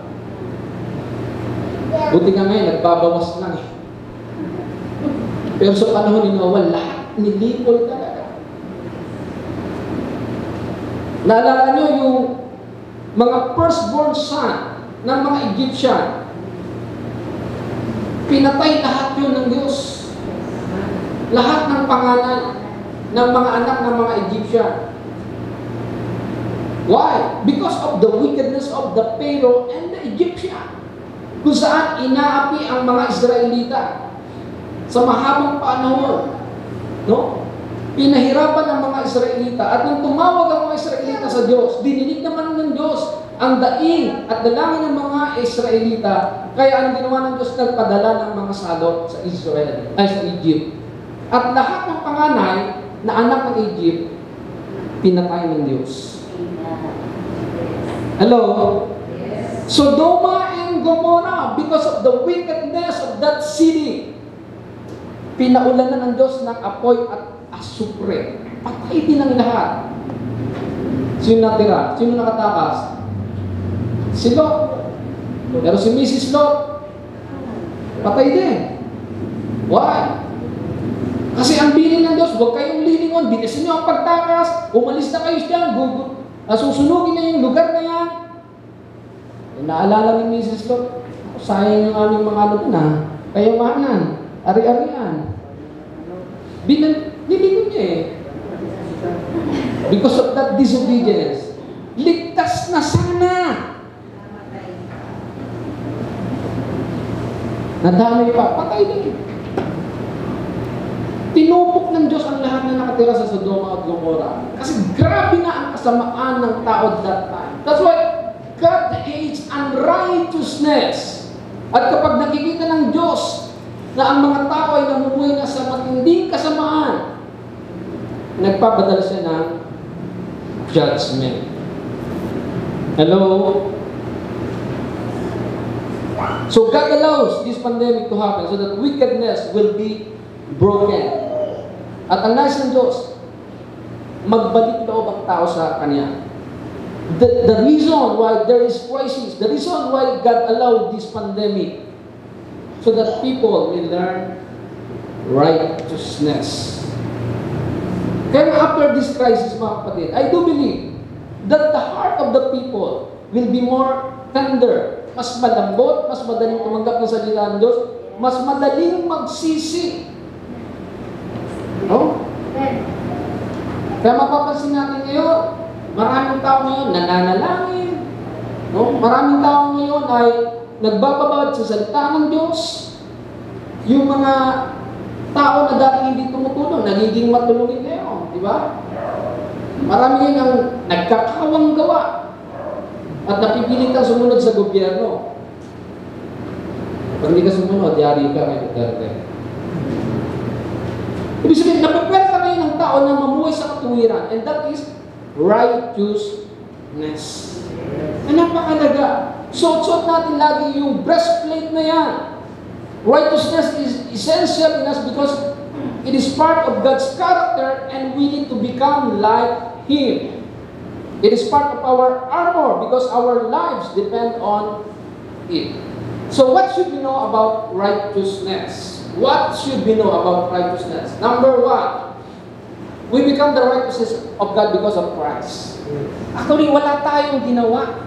Buti nga ngayon, nagbabawas lang eh. Pero sa panahon ni Noah, lahat nilipol talaga. Naalala nyo yung mga firstborn son ng mga Egyptian, pinatay lahat yun ng Diyos. Lahat ng pangalan ng mga anak ng mga Egyptian. Why? Because of the wickedness of the Pharaoh and the Egyptian. Kung saan inaapi ang mga Israelita sa mahabang panahon. No? Pinahirapan ng mga Israelita at nung tumawag ang mga Israelita sa Diyos, dininig naman ng Diyos ang daing at dalangin ng mga Israelita. Kaya ang ginawa ng Diyos, nagpadala ng mga salot sa Israel, ay sa Egypt. At lahat ng panganay na anak ng Egypt, pinatay ng Diyos. Hello? Sodoma and Gomorrah, because of the wickedness of that city, pinaulan na ng Diyos ng apoy at asupre. Patay din ang lahat. Sino natira? Sino nakatakas? Si Lot. Pero si Mrs. Lot, patay din. Why? Kasi ang bilin ng Diyos, huwag kayong lilingon, bilisan niyo ang pagtakas, umalis na kayo gugut, uh, susunugin na yung lugar na yan. Eh, naalala ni Mrs. Lot, sayang yung aming mga ano na, kayamanan, ari-arian. Binan, nilingon niya eh. Because of that disobedience, ligtas na sana. Nadamay pa, patay din. Tinupok ng Diyos ang lahat na nakatira sa Sodoma at Gomorrah. Kasi grabe na ang kasamaan ng tao that time. That's why God hates unrighteousness. At kapag nakikita ng Diyos na ang mga tao ay namumuhay na sa matinding kasamaan, nagpapadala siya ng judgment. Hello? So God allows this pandemic to happen so that wickedness will be broken. At ang nais ng Diyos, magbalik loob ang tao sa Kanya. The, the reason why there is crisis, the reason why God allowed this pandemic, so that people will learn righteousness. Kaya after this crisis, mga kapatid, I do believe that the heart of the people will be more tender. Mas malambot, mas madaling tumanggap ng salita ng Diyos, mas madaling magsisi. Oh? Kaya mapapansin natin ngayon, maraming tao ngayon nananalangin. No? Maraming tao ngayon ay nagbababad sa salita ng Diyos. Yung mga tao na dati hindi tumutulong, nagiging matulungin ngayon. Di ba? Marami ang nagkakawang gawa at napipilit kang sumunod sa gobyerno. Pag hindi ka sumunod, yari ka kay Duterte. Ibig sabihin, napapwersa ngayon ng tao na mamuhay sa katuwiran and that is righteousness. Ang napakalaga. Suot-suot natin lagi yung breastplate na yan. Righteousness is essential in us because it is part of God's character and we need to become like Him. It is part of our armor because our lives depend on it. So what should we know about righteousness? What should we know about righteousness? Number one, we become the righteousness of God because of Christ. Actually, wala tayong ginawa.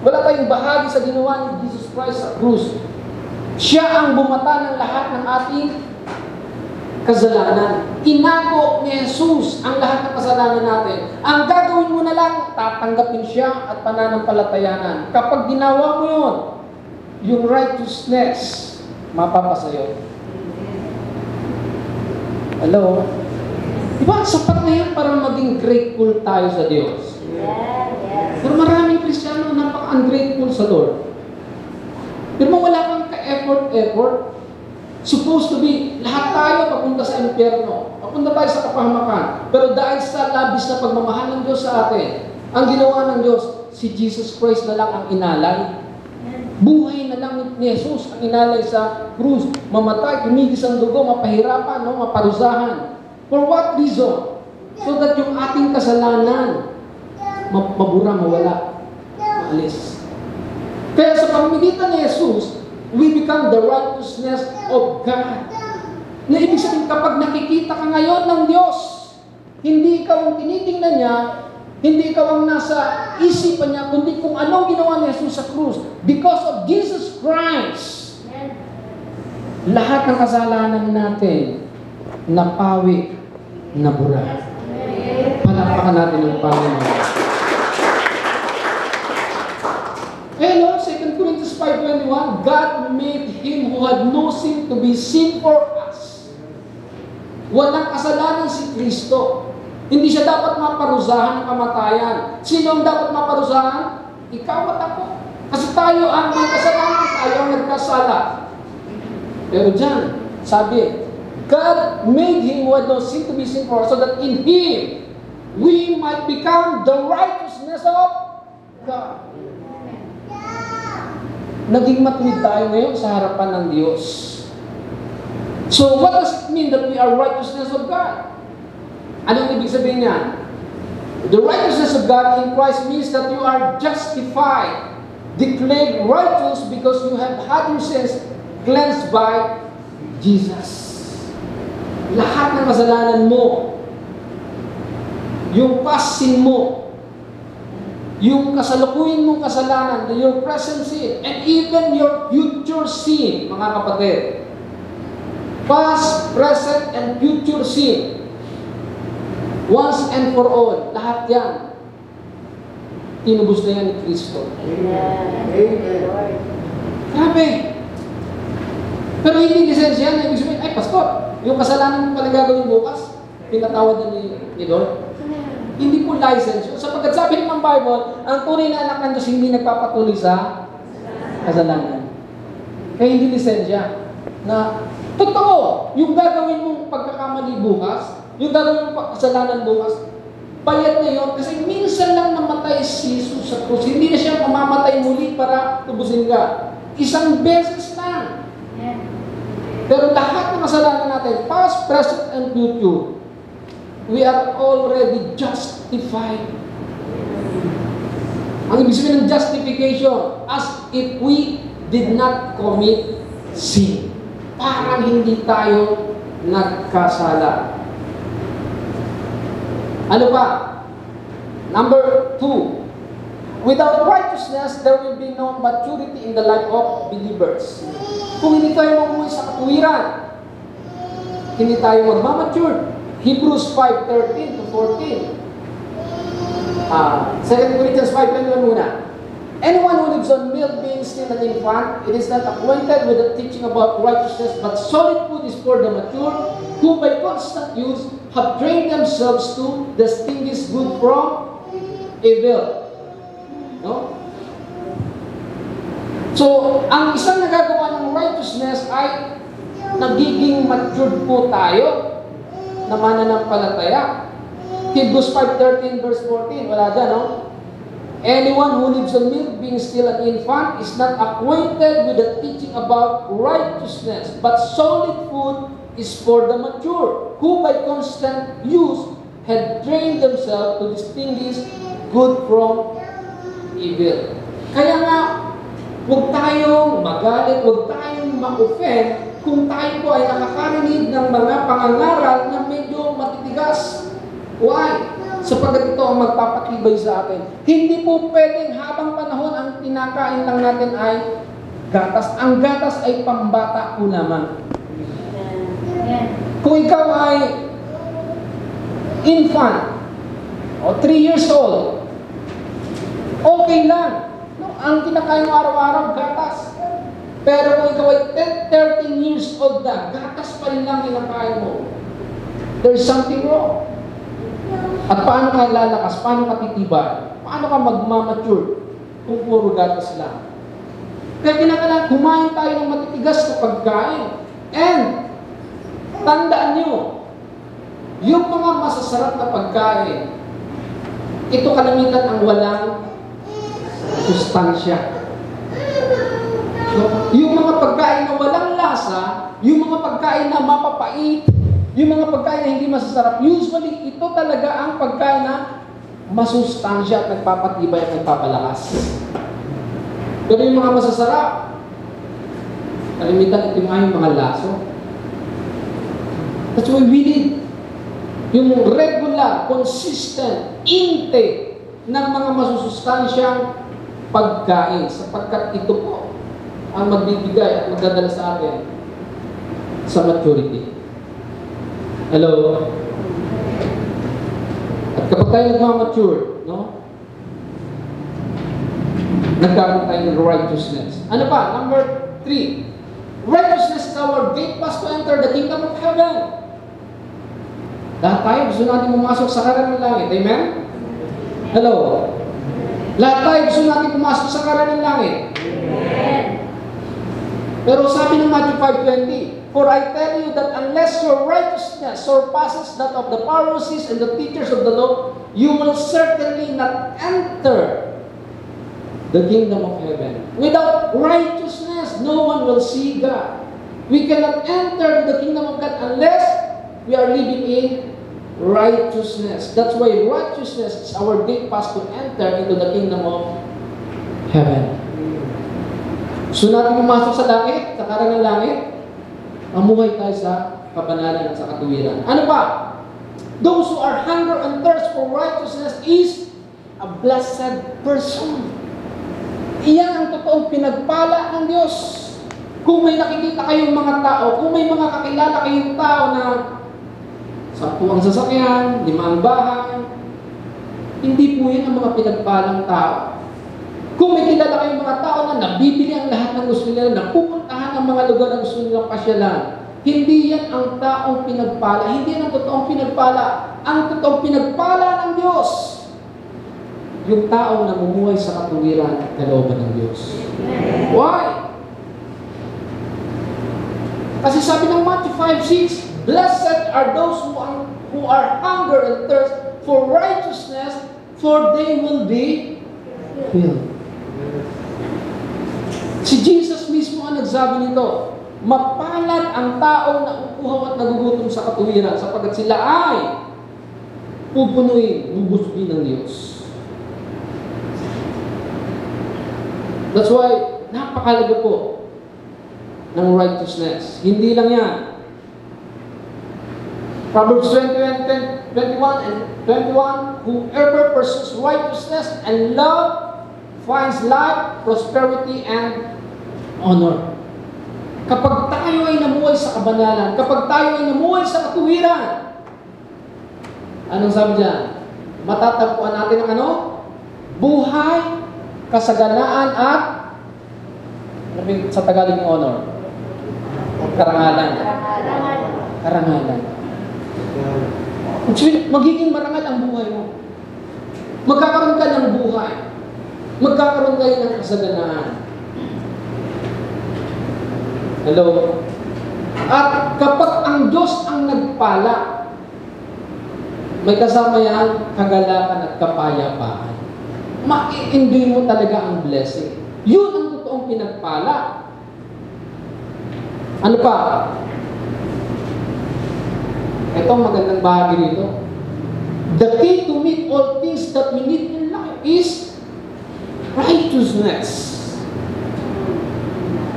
Wala tayong bahagi sa ginawa ni Jesus Christ sa krus. Siya ang bumata ng lahat ng ating kasalanan. Inago ni Jesus ang lahat ng kasalanan natin. Ang gagawin mo na lang, tatanggapin siya at pananampalatayanan. Kapag ginawa mo yun, yung righteousness, mapapasayo. Hello? Diba, sapat na yan para maging grateful tayo sa Diyos. Pero maraming Kristiyano napaka-ungrateful sa Lord. Pero wala kang ka-effort-effort, supposed to be, lahat tayo papunta sa impyerno. Papunta tayo sa kapahamakan. Pero dahil sa labis na pagmamahal ng Diyos sa atin, ang ginawa ng Diyos, si Jesus Christ na lang ang inalay. Buhay na lang ni Jesus ang inalay sa krus. Mamatay, tumigis ang dugo, mapahirapan, no? maparusahan. For what reason? So that yung ating kasalanan, ma- mabura, mawala, maalis. Kaya sa pamamagitan ni Jesus, we become the righteousness of God. Na ibig sabihin, kapag nakikita ka ngayon ng Diyos, hindi ikaw ang tinitingnan niya, hindi ikaw ang nasa isipan niya, kundi kung anong ginawa ni Jesus sa krus. Because of Jesus Christ, lahat ng kasalanan natin, napawi, nabura. Palakpakan natin ang Panginoon. No, 2 Corinthians 5.21, God made Him who had no sin to be sin for us. Walang kasalanan si Kristo. Hindi siya dapat maparusahan ng kamatayan. Sino ang dapat maparusahan? Ikaw at ako. Kasi tayo ang may kasalanan, tayo ang nagkasala. Pero dyan, sabi, God made Him who had no sin to be sin for us so that in Him we might become the righteousness of God. Naging matuwid tayo ngayon sa harapan ng Diyos. So what does it mean that we are righteousness of God? Anong ibig sabihin niya? The righteousness of God in Christ means that you are justified, declared righteous because you have had your sins cleansed by Jesus. Lahat ng kasalanan mo, yung past sin mo, yung kasalukuyin mong kasalanan, your present sin, and even your future sin, mga kapatid. Past, present, and future sin. Once and for all, lahat yan. Tinubos na yan ni Kristo. Grabe! Pero hindi lisensya yan. Ibig sabihin, ay, pastor, yung kasalanan mo pala gagawin bukas, pinatawad na ni, ni Lord. Hindi po license yun. Sapagkat sabi ng Bible, ang tunay na anak ng Diyos hindi nagpapatuloy sa kasalanan. Kaya hindi lisensya. Na, totoo, yung gagawin mong pagkakamali bukas, yung gagawin mong kasalanan bukas, bayad na yun kasi minsan lang namatay si Jesus sa krus. Hindi na siya mamamatay muli para tubusin ka. Isang beses lang. Pero lahat ng kasalanan natin, past, present, and future, we are already justified. Ang ibig sabihin ng justification, as if we did not commit sin. Parang hindi tayo nagkasala. Ano pa? Number two, Without righteousness, there will be no maturity in the life of believers. Kung hindi tayo mamuhay sa katuwiran, hindi tayo magmamature. Hebrews 5.13 to 14. Ah, 2 Corinthians 5.21 muna. Anyone who lives on milk being still an infant, it is not acquainted with the teaching about righteousness, but solid food is for the mature, who by constant use have trained themselves to distinguish good from evil. No? So, ang isang nagagawa ng righteousness ay nagiging matured po tayo na mananampalataya. Hebrews 5.13 verse 14, wala dyan, no? Anyone who lives on milk being still an infant is not acquainted with the teaching about righteousness, but solid food is for the mature, who by constant use had trained themselves to distinguish good from evil. Kaya nga, huwag tayong magalit, huwag tayong ma-offend kung tayo po ay nakakarinig ng mga pangangaral na medyo matitigas. Why? Sapagkat ito ang magpapatibay sa atin. Hindi po pwedeng habang panahon ang tinakain lang natin ay gatas. Ang gatas ay pambata po lamang. Kung ikaw ay infant o 3 years old, okay lang. No, ang kinakain mo araw-araw, gatas. Pero kung ikaw ay 10, 13 years old na, gatas pa rin lang kinakain mo. There's something wrong. At paano ka lalakas? Paano ka titibay? Paano ka magmamature kung puro gatas lang? Kaya kinakailangan kumain tayo ng matitigas na pagkain. And, tandaan nyo, yung mga masasarap na pagkain, ito kalimitan ang walang sustansya. Yung mga pagkain na walang lasa, yung mga pagkain na mapapait, yung mga pagkain na hindi masasarap, usually ito talaga ang pagkain na masustansya at nagpapatibay at nagpapalakas. Pero yung mga masasarap, kalimitan ito nga yung mga laso. That's why we need yung regular, consistent intake ng mga masusustansyang pagkain sapagkat ito po ang magbibigay at magdadala sa atin sa maturity. Hello? At kapag tayo nagmamature, no? Nagkaroon tayo ng righteousness. Ano pa? Number three. Righteousness is our gate pass to enter the kingdom of heaven. Lahat tayo gusto natin pumasok sa karan ng langit. Amen? Hello? Lahat tayo gusto natin pumasok sa karan ng langit. Pero sabi ng Matthew 5.20, For I tell you that unless your righteousness surpasses that of the Pharisees and the teachers of the law, you will certainly not enter the kingdom of heaven. Without righteousness, no one will see God. We cannot enter the kingdom of God unless we are living in righteousness. That's why righteousness is our gate pass to enter into the kingdom of heaven. Gusto natin pumasok sa langit, sa karang ng langit, mamuhay tayo sa kabanalan at sa katuwiran. Ano pa? Those who are hunger and thirst for righteousness is a blessed person. Iyan ang totoong pinagpala ng Diyos. Kung may nakikita kayong mga tao, kung may mga kakilala kayong tao na sampu ang sasakyan, lima ang bahay, hindi po yan ang mga pinagpalang tao. Kung may kilala kayong mga tao na nabibili ang lahat ng gusto nila, napupuntahan ang mga lugar na gusto nilang pasyalan, hindi yan ang taong pinagpala. Hindi yan ang totoong pinagpala. Ang totoong pinagpala ng Diyos, yung taong namumuhay sa katuwiran at kalooban ng Diyos. Why? Kasi sabi ng Matthew 5.6, Blessed are those who are, who are hunger and thirst for righteousness, for they will be filled. Si Jesus mismo ang nagsabi nito, mapalad ang taong nauuhaw at nagugutom sa katuwiran sapagkat sila ay pupunuin, bubusugin ng Diyos. That's why, napakalaga po ng righteousness. Hindi lang yan. Proverbs 21, 21 and 21, Whoever pursues righteousness and love finds life, prosperity, and honor. Kapag tayo ay namuhay sa kabanalan, kapag tayo ay namuhay sa katuwiran, anong sabi diyan? Matatagpuan natin ang ano? Buhay, kasaganaan at ano sa Tagalog ng honor? Karangalan. Karangalan. Magiging marangal ang buhay mo. Magkakaroon ka ng buhay. Magkakaroon kayo ng kasaganaan. Hello? At kapag ang Diyos ang nagpala, may kasama yan kagalakan at kapayapaan. Ma-enjoy mo talaga ang blessing. Yun ang totoong pinagpala. Ano pa? Ito ang magandang bahagi rito. The key to meet all things that we need in life is righteousness.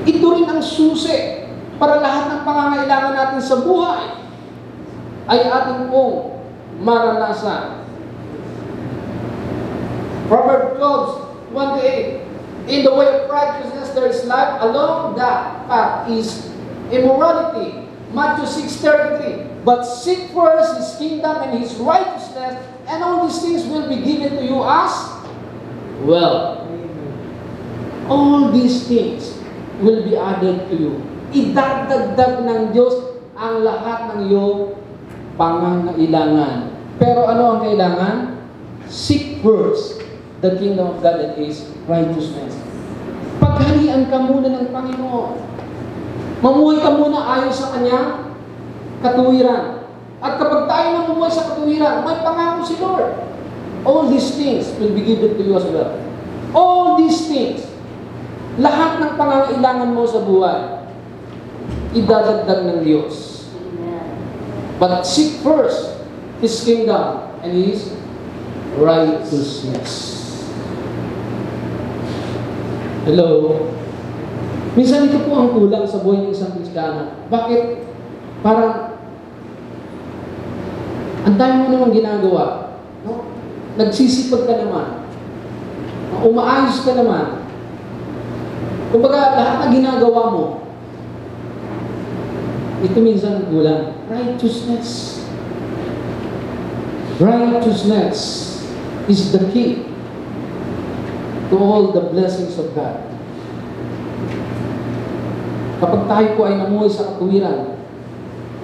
Ito rin ang susi para lahat ng pangangailangan natin sa buhay ay ating pong maranasan. Proverbs 12, 1 to 8. In the way of righteousness there is life, along that path is immorality. Matthew 6:33. But seek first his kingdom and his righteousness, and all these things will be given to you as well. All these things will be added to you. Idadagdag ng Diyos ang lahat ng iyong pangangailangan. Pero ano ang kailangan? Seek first the kingdom of God and His righteousness. Pagharian ka muna ng Panginoon. Mamuhay ka muna ayon sa Kanyang katuwiran. At kapag tayo namumuhay sa katuwiran, may pangako si Lord. All these things will be given to you as well. All these things, lahat ng pangangailangan mo sa buhay, idadagdag ng Diyos. But seek first His kingdom and His righteousness. Hello? Minsan ito po ang kulang sa buhay ng isang Kristiyano. Bakit? Parang, ang dami mo naman ginagawa. Nagsisipag ka naman. Umaayos ka naman. Kumbaga, lahat na ginagawa mo, ito minsan kulang. Righteousness. Righteousness is the key to all the blessings of God. Kapag tayo po ay namuhay sa katuwiran,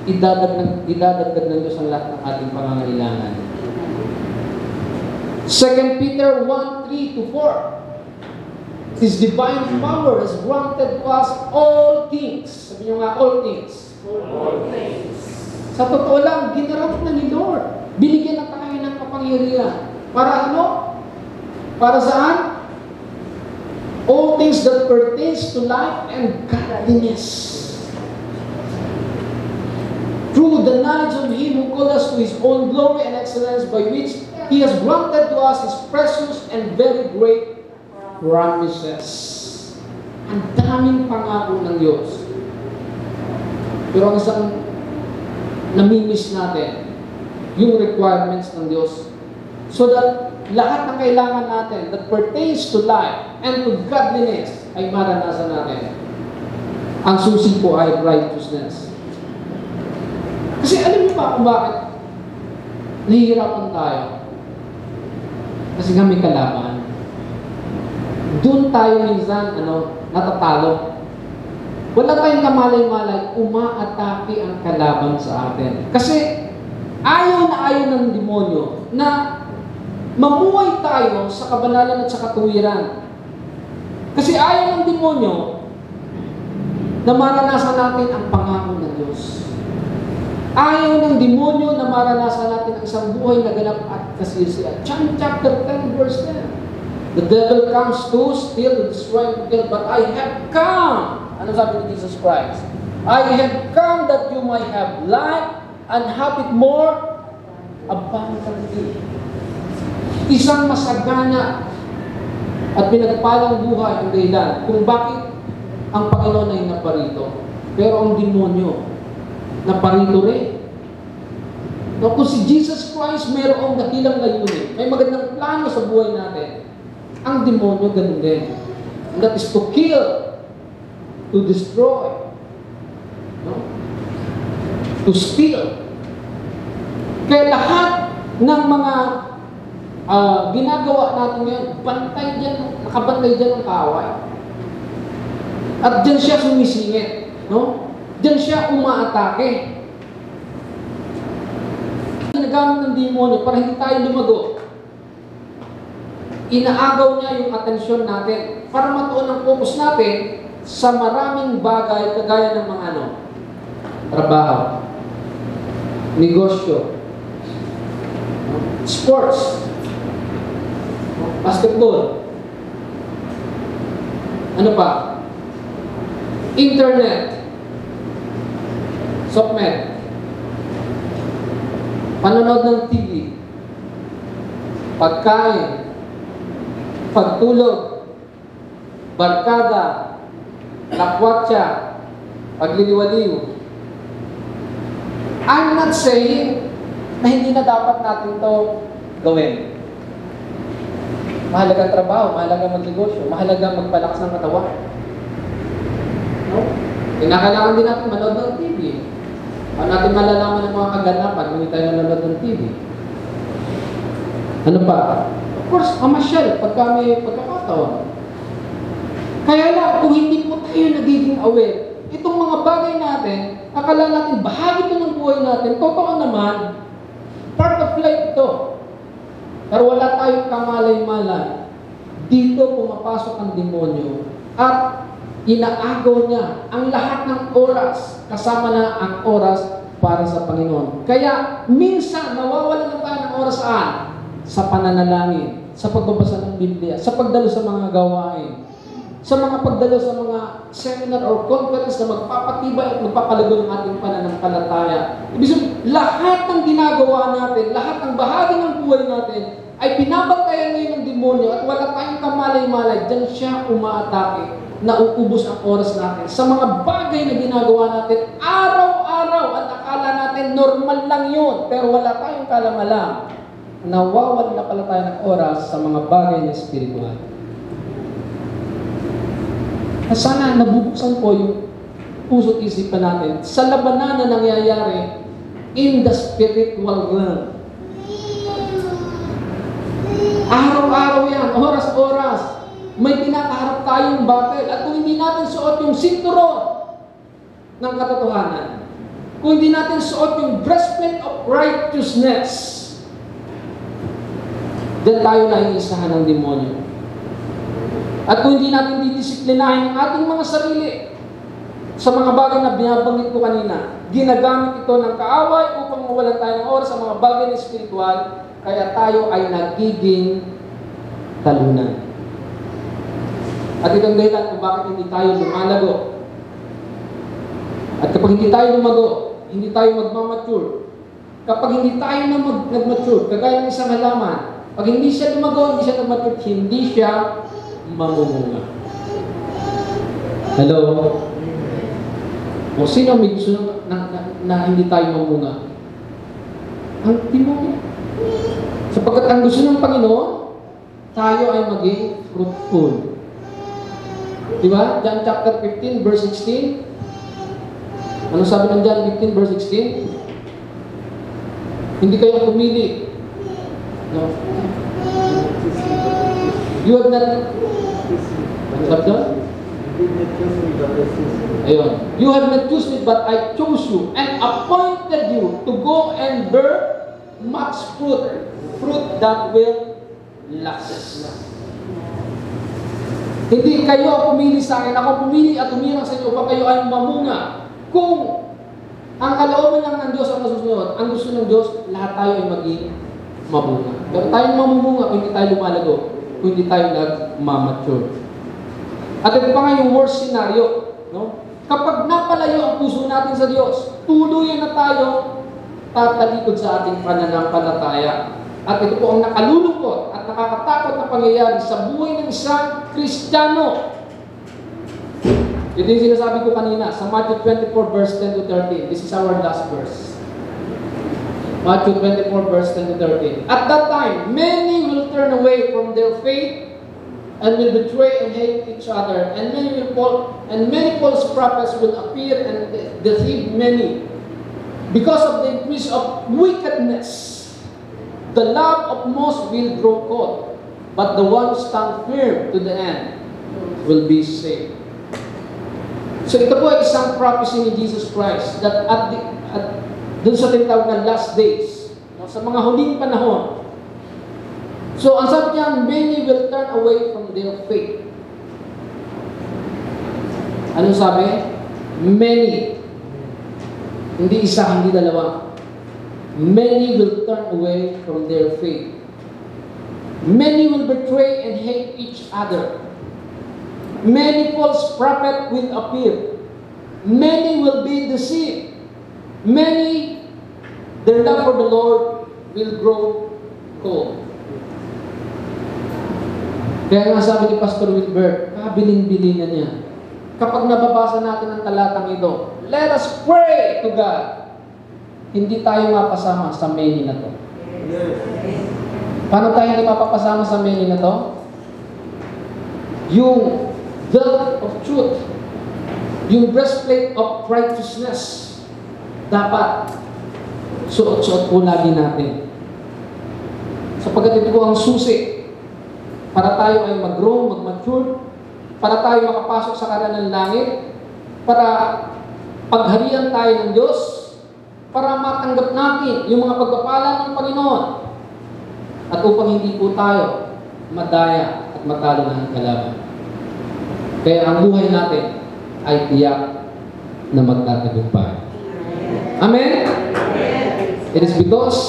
idadagdag, idadagdag ng Diyos ang lahat ng ating pangangailangan. 2 Peter 1, 3 to 4. His divine power has granted to us all things. Sabi niyo nga, all things. Sa totoo lang, ginarap na ni Lord. Binigyan na tayo ng kapangyarihan. Para ano? Para saan? All things that pertains to life and godliness. Through the knowledge of Him who called us to His own glory and excellence by which He has granted to us His precious and very great promises. Ang daming pangako ng Diyos. Pero ang isang namimiss natin, yung requirements ng Diyos. So that lahat ng kailangan natin that pertains to life and to godliness ay maranasan natin. Ang susi po ay righteousness. Kasi alam niyo ba kung bakit nahihirapan tayo? Kasi nga may kalaban. Doon tayo minsan, ano, natatalo. Wala tayong kamalay-malay, umaatake ang kalaban sa atin. Kasi ayaw na ayaw ng demonyo na mamuhay tayo sa kabanalan at sa katuwiran. Kasi ayaw ng demonyo na maranasan natin ang pangako ng Diyos. Ayaw ng demonyo na maranasan natin ang isang buhay na ganap at kasisiyan. John chapter 10 verse 10. The devil comes to steal, to destroy, to kill, but I have come. Ano sabi ni Jesus Christ? I have come that you might have life and have it more abundantly. Isang masagana at pinagpalang buhay ang dahilan kung bakit ang Panginoon ay naparito. Pero ang demonyo, naparito rin. No, kung si Jesus Christ mayroong dakilang layunin, may magandang plano sa buhay natin, ang demonyo ganun din. And that is to kill, to destroy, no? to steal. Kaya lahat ng mga ah, ginagawa natin ngayon, bantay dyan, nakabantay dyan ang kaaway. At dyan siya sumisingit. No? Dyan siya umaatake. Ginagamit ng demonyo para hindi tayo lumago. Inaagaw niya yung atensyon natin para matuon ang focus natin sa maraming bagay kagaya ng mga ano, trabaho, negosyo, sports, basketball, ano pa? Internet, SOCMED, panonood ng TV, pagkain, pagtulog, barkada, lakwatsa, pagliliwaliw. I'm not saying na hindi na dapat natin to gawin. Mahalagang trabaho, mahalagang magnegosyo, mahalagang magpalakas ng katawan. No? Kinakailangan din natin manood ng TV. Paano natin malalaman ng mga kaganapan hindi tayo nanonood ng TV? Ano pa? Of course, mamasyal pagka may pagkakataon. Kaya lang, kung hindi po tayo nagiging aware, itong mga bagay natin, akala natin bahagi ito ng buhay natin, totoo naman, part of life ito. Pero wala tayong kamalay-malay. Dito pumapasok ang demonyo at inaagaw niya ang lahat ng oras, kasama na ang oras para sa Panginoon. Kaya minsan nawawala na tayo ng oras saan? Sa pananalangin, sa pagbabasa ng Biblia, sa pagdalo sa mga gawain, sa mga pagdalo sa mga seminar or conference na magpapatibay at magpapalago ng ating pananampalataya. Ibig sabihin, lahat ng ginagawa natin, lahat ng bahagi ng buhay natin, ay pinabantayan ngayon ng demonyo at wala tayong kamalay-malay. Diyan siya umaatake na uubos ang oras natin sa mga bagay na ginagawa natin araw-araw at akala natin normal lang yun pero wala tayong kalamalang nawawala na pala tayo ng oras sa mga bagay na spiritual. Na sana nabubuksan po yung puso't isipan natin sa labanan na nangyayari in the spiritual realm. Araw-araw yan, oras-oras, may pinakaharap tayong battle. At kung hindi natin suot yung sinturon ng katotohanan, kung hindi natin suot yung breastplate of righteousness, Diyan tayo naiisahan ng demonyo. At kung hindi natin didisiplinahin ang ating mga sarili sa mga bagay na binabanggit ko kanina, ginagamit ito ng kaaway upang mawalan tayo ng oras sa mga bagay na spiritual, kaya tayo ay nagiging talunan. At itong dahilan kung bakit hindi tayo lumalago. At kapag hindi tayo lumago, hindi tayo magmamature. Kapag hindi tayo na mag nag-mature, kagaya ng isang halaman, pag hindi siya lumago, hindi siya nag-mature, hindi siya mamumunga. Hello? O sino may gusto na, na, na, na hindi tayo mamunga? Ang demonyo. Sapagkat ang gusto ng Panginoon, tayo ay maging fruitful. Di ba? John chapter 15, verse 16. Ano sabi ng John 15, verse 16? Hindi kayo pumili. No? You have not... Doon? Ayun. You have not chosen me, but I chose you and appointed you to go and bear much fruit. Fruit that will last. Hindi kayo ang pumili sa akin, ako pumili at humirang sa inyo upang kayo ay mamunga. Kung ang kalooban lang ng Diyos ang masusunod, ang gusto ng Diyos, lahat tayo ay maging mamunga. Pero tayo mamumunga kung hindi tayo lumalago, kung hindi tayo nag-mature. At ito pa nga yung worst scenario. No? Kapag napalayo ang puso natin sa Diyos, tuluyan na tayo tatalikod sa ating pananampalataya. At ito po ang nakalulungkot at nakakatakot na pangyayari sa buhay ng isang Kristiyano. Ito yung sinasabi ko kanina sa Matthew 24 verse 10 to 13. This is our last verse. Matthew 24 verse 10 to 13. At that time, many will turn away from their faith and will betray and hate each other, and many will and many false prophets will appear and de- deceive many. Because of the increase of wickedness, the love of most will grow cold, but the one stand firm to the end will be saved. So ito po ay isang prophecy ni Jesus Christ that at, the, at dun sa tinatawag na last days, no, sa mga huling panahon, So, ang sabi niya, many will turn away from their faith. Ano sabi? Many. Hindi isa, hindi dalawa. Many will turn away from their faith. Many will betray and hate each other. Many false prophets will appear. Many will be deceived. Many, their love for the Lord will grow cold. Kaya nga sabi ni Pastor Wilbert, kabiling-bili na niya. Kapag nababasa natin ang talatang ito, let us pray to God. Hindi tayo mapasama sa many na to. Paano tayo hindi mapapasama sa many na to? Yung belt of truth, yung breastplate of righteousness, dapat suot-suot po lagi natin. Sapagkat ito po ang susi para tayo ay mag-grow, mag-mature, para tayo makapasok sa kanan ng langit, para pagharian tayo ng Diyos, para matanggap natin yung mga pagpapala ng Panginoon, at upang hindi po tayo madaya at matalo ng kalaban. Kaya ang buhay natin ay tiyak na magtatagumpay. Amen? It is because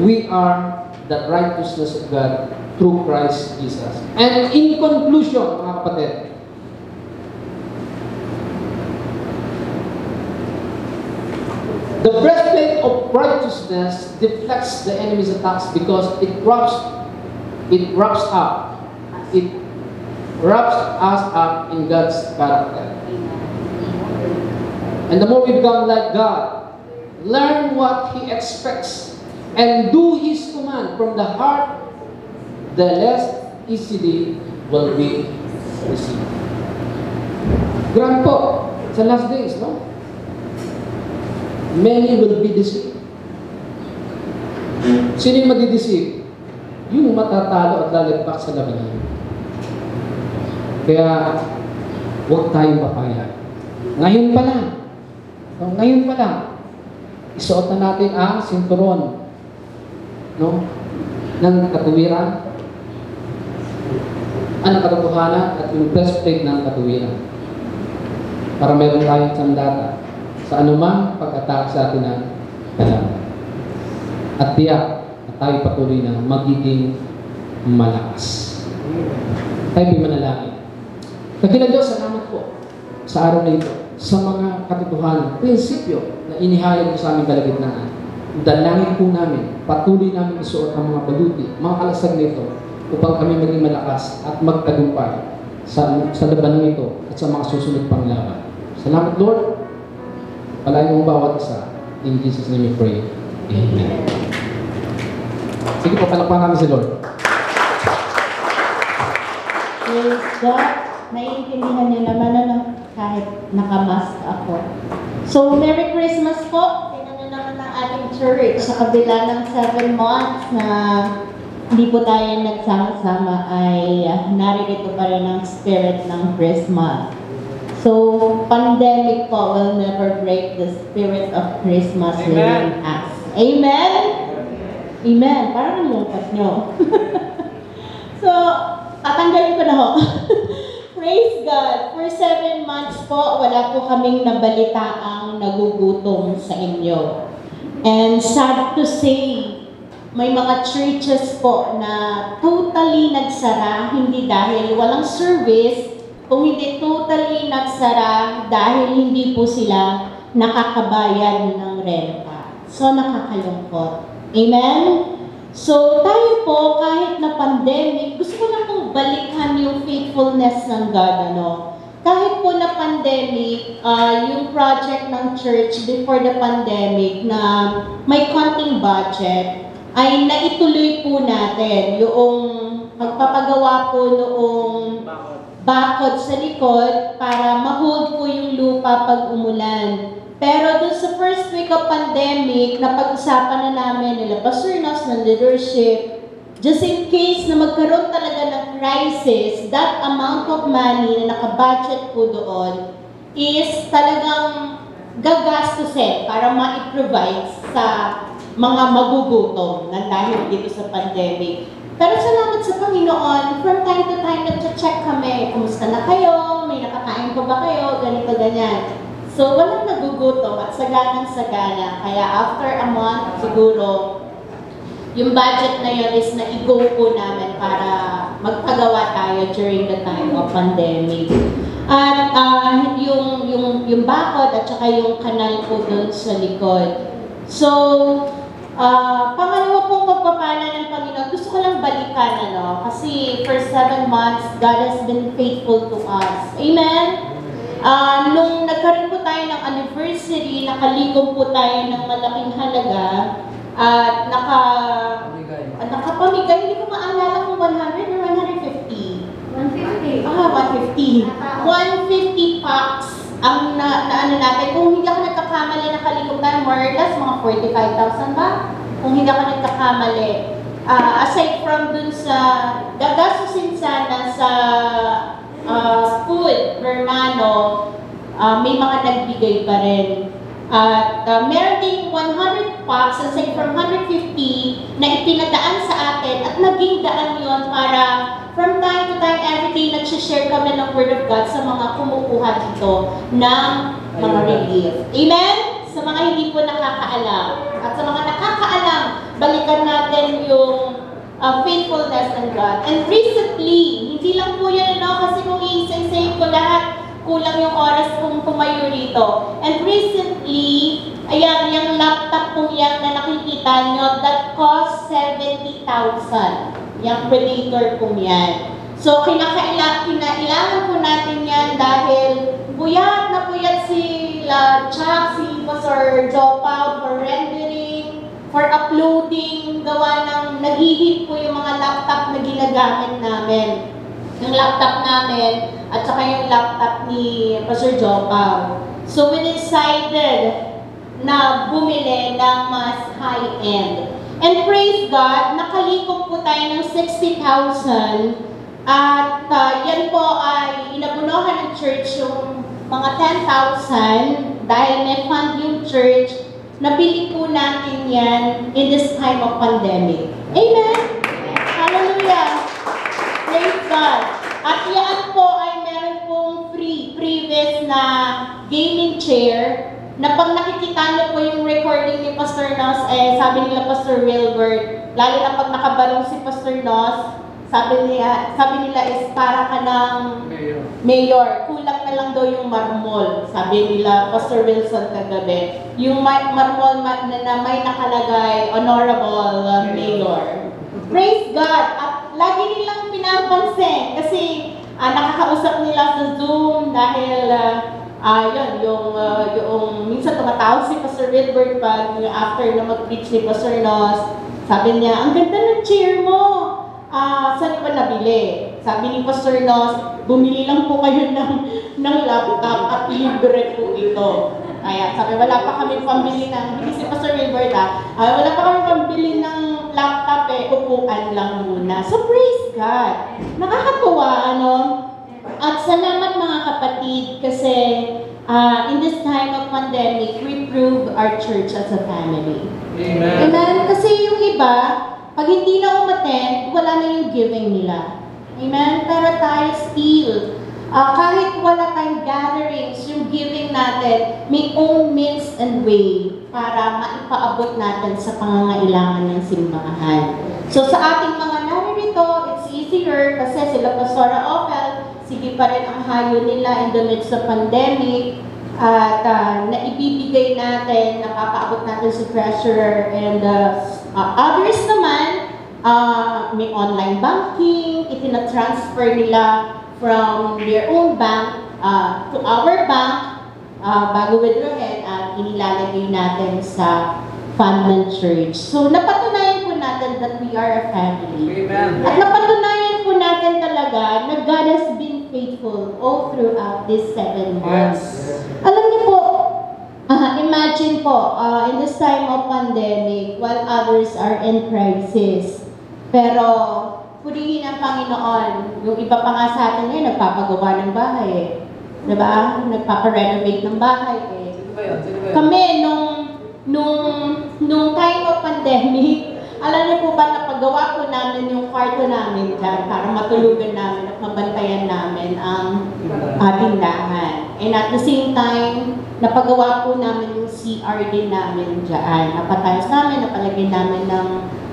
we are the righteousness of God through Christ Jesus. And in conclusion, mga kapatid, the breastplate of righteousness deflects the enemy's attacks because it wraps, it wraps up, it wraps us up in God's character. And the more we become like God, learn what He expects, and do His command from the heart, the less easily will be deceived. Grant po, sa last days, no? Many will be deceived. Sino yung madideceive? Yung matatalo at lalagpak sa labanan. Kaya, huwag tayong papayag. Ngayon pa lang, no, ngayon pa lang, isuot na natin ang sinturon no, ng katuwiran, ang katotohanan at yung breastplate ng katuwiran. Para meron tayong sandata sa anumang pag-atake sa atin ng kalaban. At tiyak na tayo patuloy na magiging malakas. Tayo manalangin. Kakila Diyos, salamat po sa araw na ito sa mga katotohanan, prinsipyo na inihayag mo sa aming kalagitnaan. Dalangin po namin, patuloy namin isuot ang mga baluti, mga kalasag nito upang kami maging malakas at magtagumpay sa, sa laban ito at sa mga susunod pang laban. Salamat Lord. Palayo mo bawat isa. In Jesus' name we pray. Amen. Sige po, palakpakan namin si Lord. Praise God. Naiintindihan niyo naman ano, kahit nakamask ako. So, Merry Christmas po. Tingnan naman ang ating church sa kabila ng seven months na hindi po tayo nagsama-sama ay uh, naririto pa rin ang spirit ng Christmas. So, pandemic po will never break the spirit of Christmas within us. Amen? Amen. Parang lumpat nyo. (laughs) so, tatanggalin ko na ho. (laughs) Praise God. For seven months po, wala po kaming nabalitaang nagugutom sa inyo. And sad to say, may mga churches po na totally nagsara, hindi dahil walang service, kung hindi totally nagsara dahil hindi po sila nakakabayad ng renta. So, nakakalungkot. Amen? So, tayo po, kahit na pandemic, gusto ko lang pong balikan yung faithfulness ng God, ano? Kahit po na pandemic, ah, yung project ng church before the pandemic na may konting budget, ay naituloy po natin yung magpapagawa po noong bakod sa likod para ma-hold po yung lupa pag umulan. Pero dun sa first week of pandemic, napag-usapan na namin nila Pastor Nos ng leadership, just in case na magkaroon talaga ng crisis, that amount of money na nakabudget po doon is talagang gagastusin para ma-provide sa mga magugutom na dahil dito sa pandemic. Pero salamat sa Panginoon, from time to time nag-check kami, kumusta na kayo, may nakakain pa ba kayo, ganito, ganyan. So, walang nagugutom at saganang sagana. Kaya after a month, siguro, yung budget na yun is na-go po namin para magpagawa tayo during the time of pandemic. At ah, yung, yung, yung bakod at saka yung kanal po doon sa likod. So, ah pangalawa pong pagpapala ng Panginoon, gusto ko lang balikan, ano, kasi for seven months, God has been faithful to us. Amen? Ah, nung nagkaroon po tayo ng anniversary, nakalikom po tayo ng malaking halaga at naka at nakapamigay, hindi ko maalala kung 100 or 150. 150. Ah, 150. 150 packs ang na, na ano natin. Kung hindi ako nagkakamali, nakalikom tayo more or less, mga 45,000 ba? Kung hindi ako nagkakamali. Ah, aside from dun sa, gagastusin sana sa ah, food, Hermano, ah, may mga nagbigay pa rin. At uh, meron ding 100 packs, aside from 150, na ipinadaan sa atin at naging daan yon para from time to time, every day, nag-share kami ng Word of God sa mga kumukuha dito ng mga relief. Amen? Sa mga hindi po nakakaalam. At sa mga nakakaalam, balikan natin yung uh, faithfulness ng God. And recently, hindi lang po yan, ano, kasi kung iisa-isayin ko lahat, kulang yung oras kong tumayo rito. And recently, ayan, yung laptop po yan na nakikita nyo, that cost 70,000. Yung Predator po yan. So, kinakaila, kinailangan po natin yan dahil puyat na puyat si La Chuck, si Pastor Joe Pau for rendering, for uploading, gawa ng naghihit po yung mga laptop na ginagamit namin yung laptop namin at saka yung laptop ni Pastor Jopao. So we decided na bumili ng mas high-end. And praise God, nakalikom po tayo ng 60,000 at uh, yan po ay inabunohan ng church yung mga 10,000 dahil may fund yung church, nabili po natin yan in this time of pandemic. Amen? Hallelujah! Praise God. At yan po ay meron pong free, previous na gaming chair na pag nakikita niyo po yung recording ni Pastor Nos, eh, sabi nila Pastor Wilbert, lalo na pag nakabalong si Pastor Nos, sabi niya, sabi nila is para ka ng mayor. Kulang na lang daw yung marmol. Sabi nila, Pastor Wilson kagabi. Yung ma- marmol ma- na, na may nakalagay, honorable uh, mayor. Praise God! At lagi nilang pinapansin kasi ah, nakakausap nila sa Zoom dahil ah, ah, yun, yung, ah, yung minsan tumatawag si Pastor Wilbert pag after na mag-preach ni Pastor Nos, sabi niya, ang ganda ng chair mo! Ah, saan ba nabili? Sabi ni Pastor Nos, bumili lang po kayo (laughs) ng, ng laptop at libre po ito. Kaya sabi, wala pa kami pambili ng, hindi si Pastor Wilbert ah, ah, wala pa kami pambili ng laptop eh, upuan lang muna. So praise God. Nakakatuwa, ano? At salamat mga kapatid kasi ah, in this time of pandemic, we prove our church as a family. Amen. Amen? Kasi yung iba, pag hindi na umattend, wala na yung giving nila. Amen? Pero tayo still, ah, kahit wala tayong gatherings, yung giving natin, may own means and way para maipaabot natin sa pangangailangan ng simbahan. So sa ating mga naririto, it's easier kasi sila Pastora Opel, sige pa rin ang hayo nila in the midst of pandemic, at uh, naibibigay natin, napapaabot natin sa treasurer and uh, uh, others naman, uh, may online banking, itina-transfer nila from their own bank uh, to our bank uh, bago withdrawin at inilalagay natin sa fund ng church. So napatunayan po natin that we are a family. Amen. At napatunayan talaga na God has been faithful all throughout these seven months. Alam niyo po, ah, imagine po, ah, in this time of pandemic, while others are in crisis, pero purihin ang Panginoon. Yung iba pa nga sa atin ngayon, nagpapagawa ng bahay eh. Diba? Nagpaparenovate ng bahay eh. Kami, nung, nung, nung time of pandemic, (laughs) alam niyo po ba, napagawa po namin yung kwarto namin dyan para matulugan namin at mabantayan namin ang ating dahan. And at the same time, napagawa po namin yung CR din namin dyan. Napatayos namin, napalagyan namin ng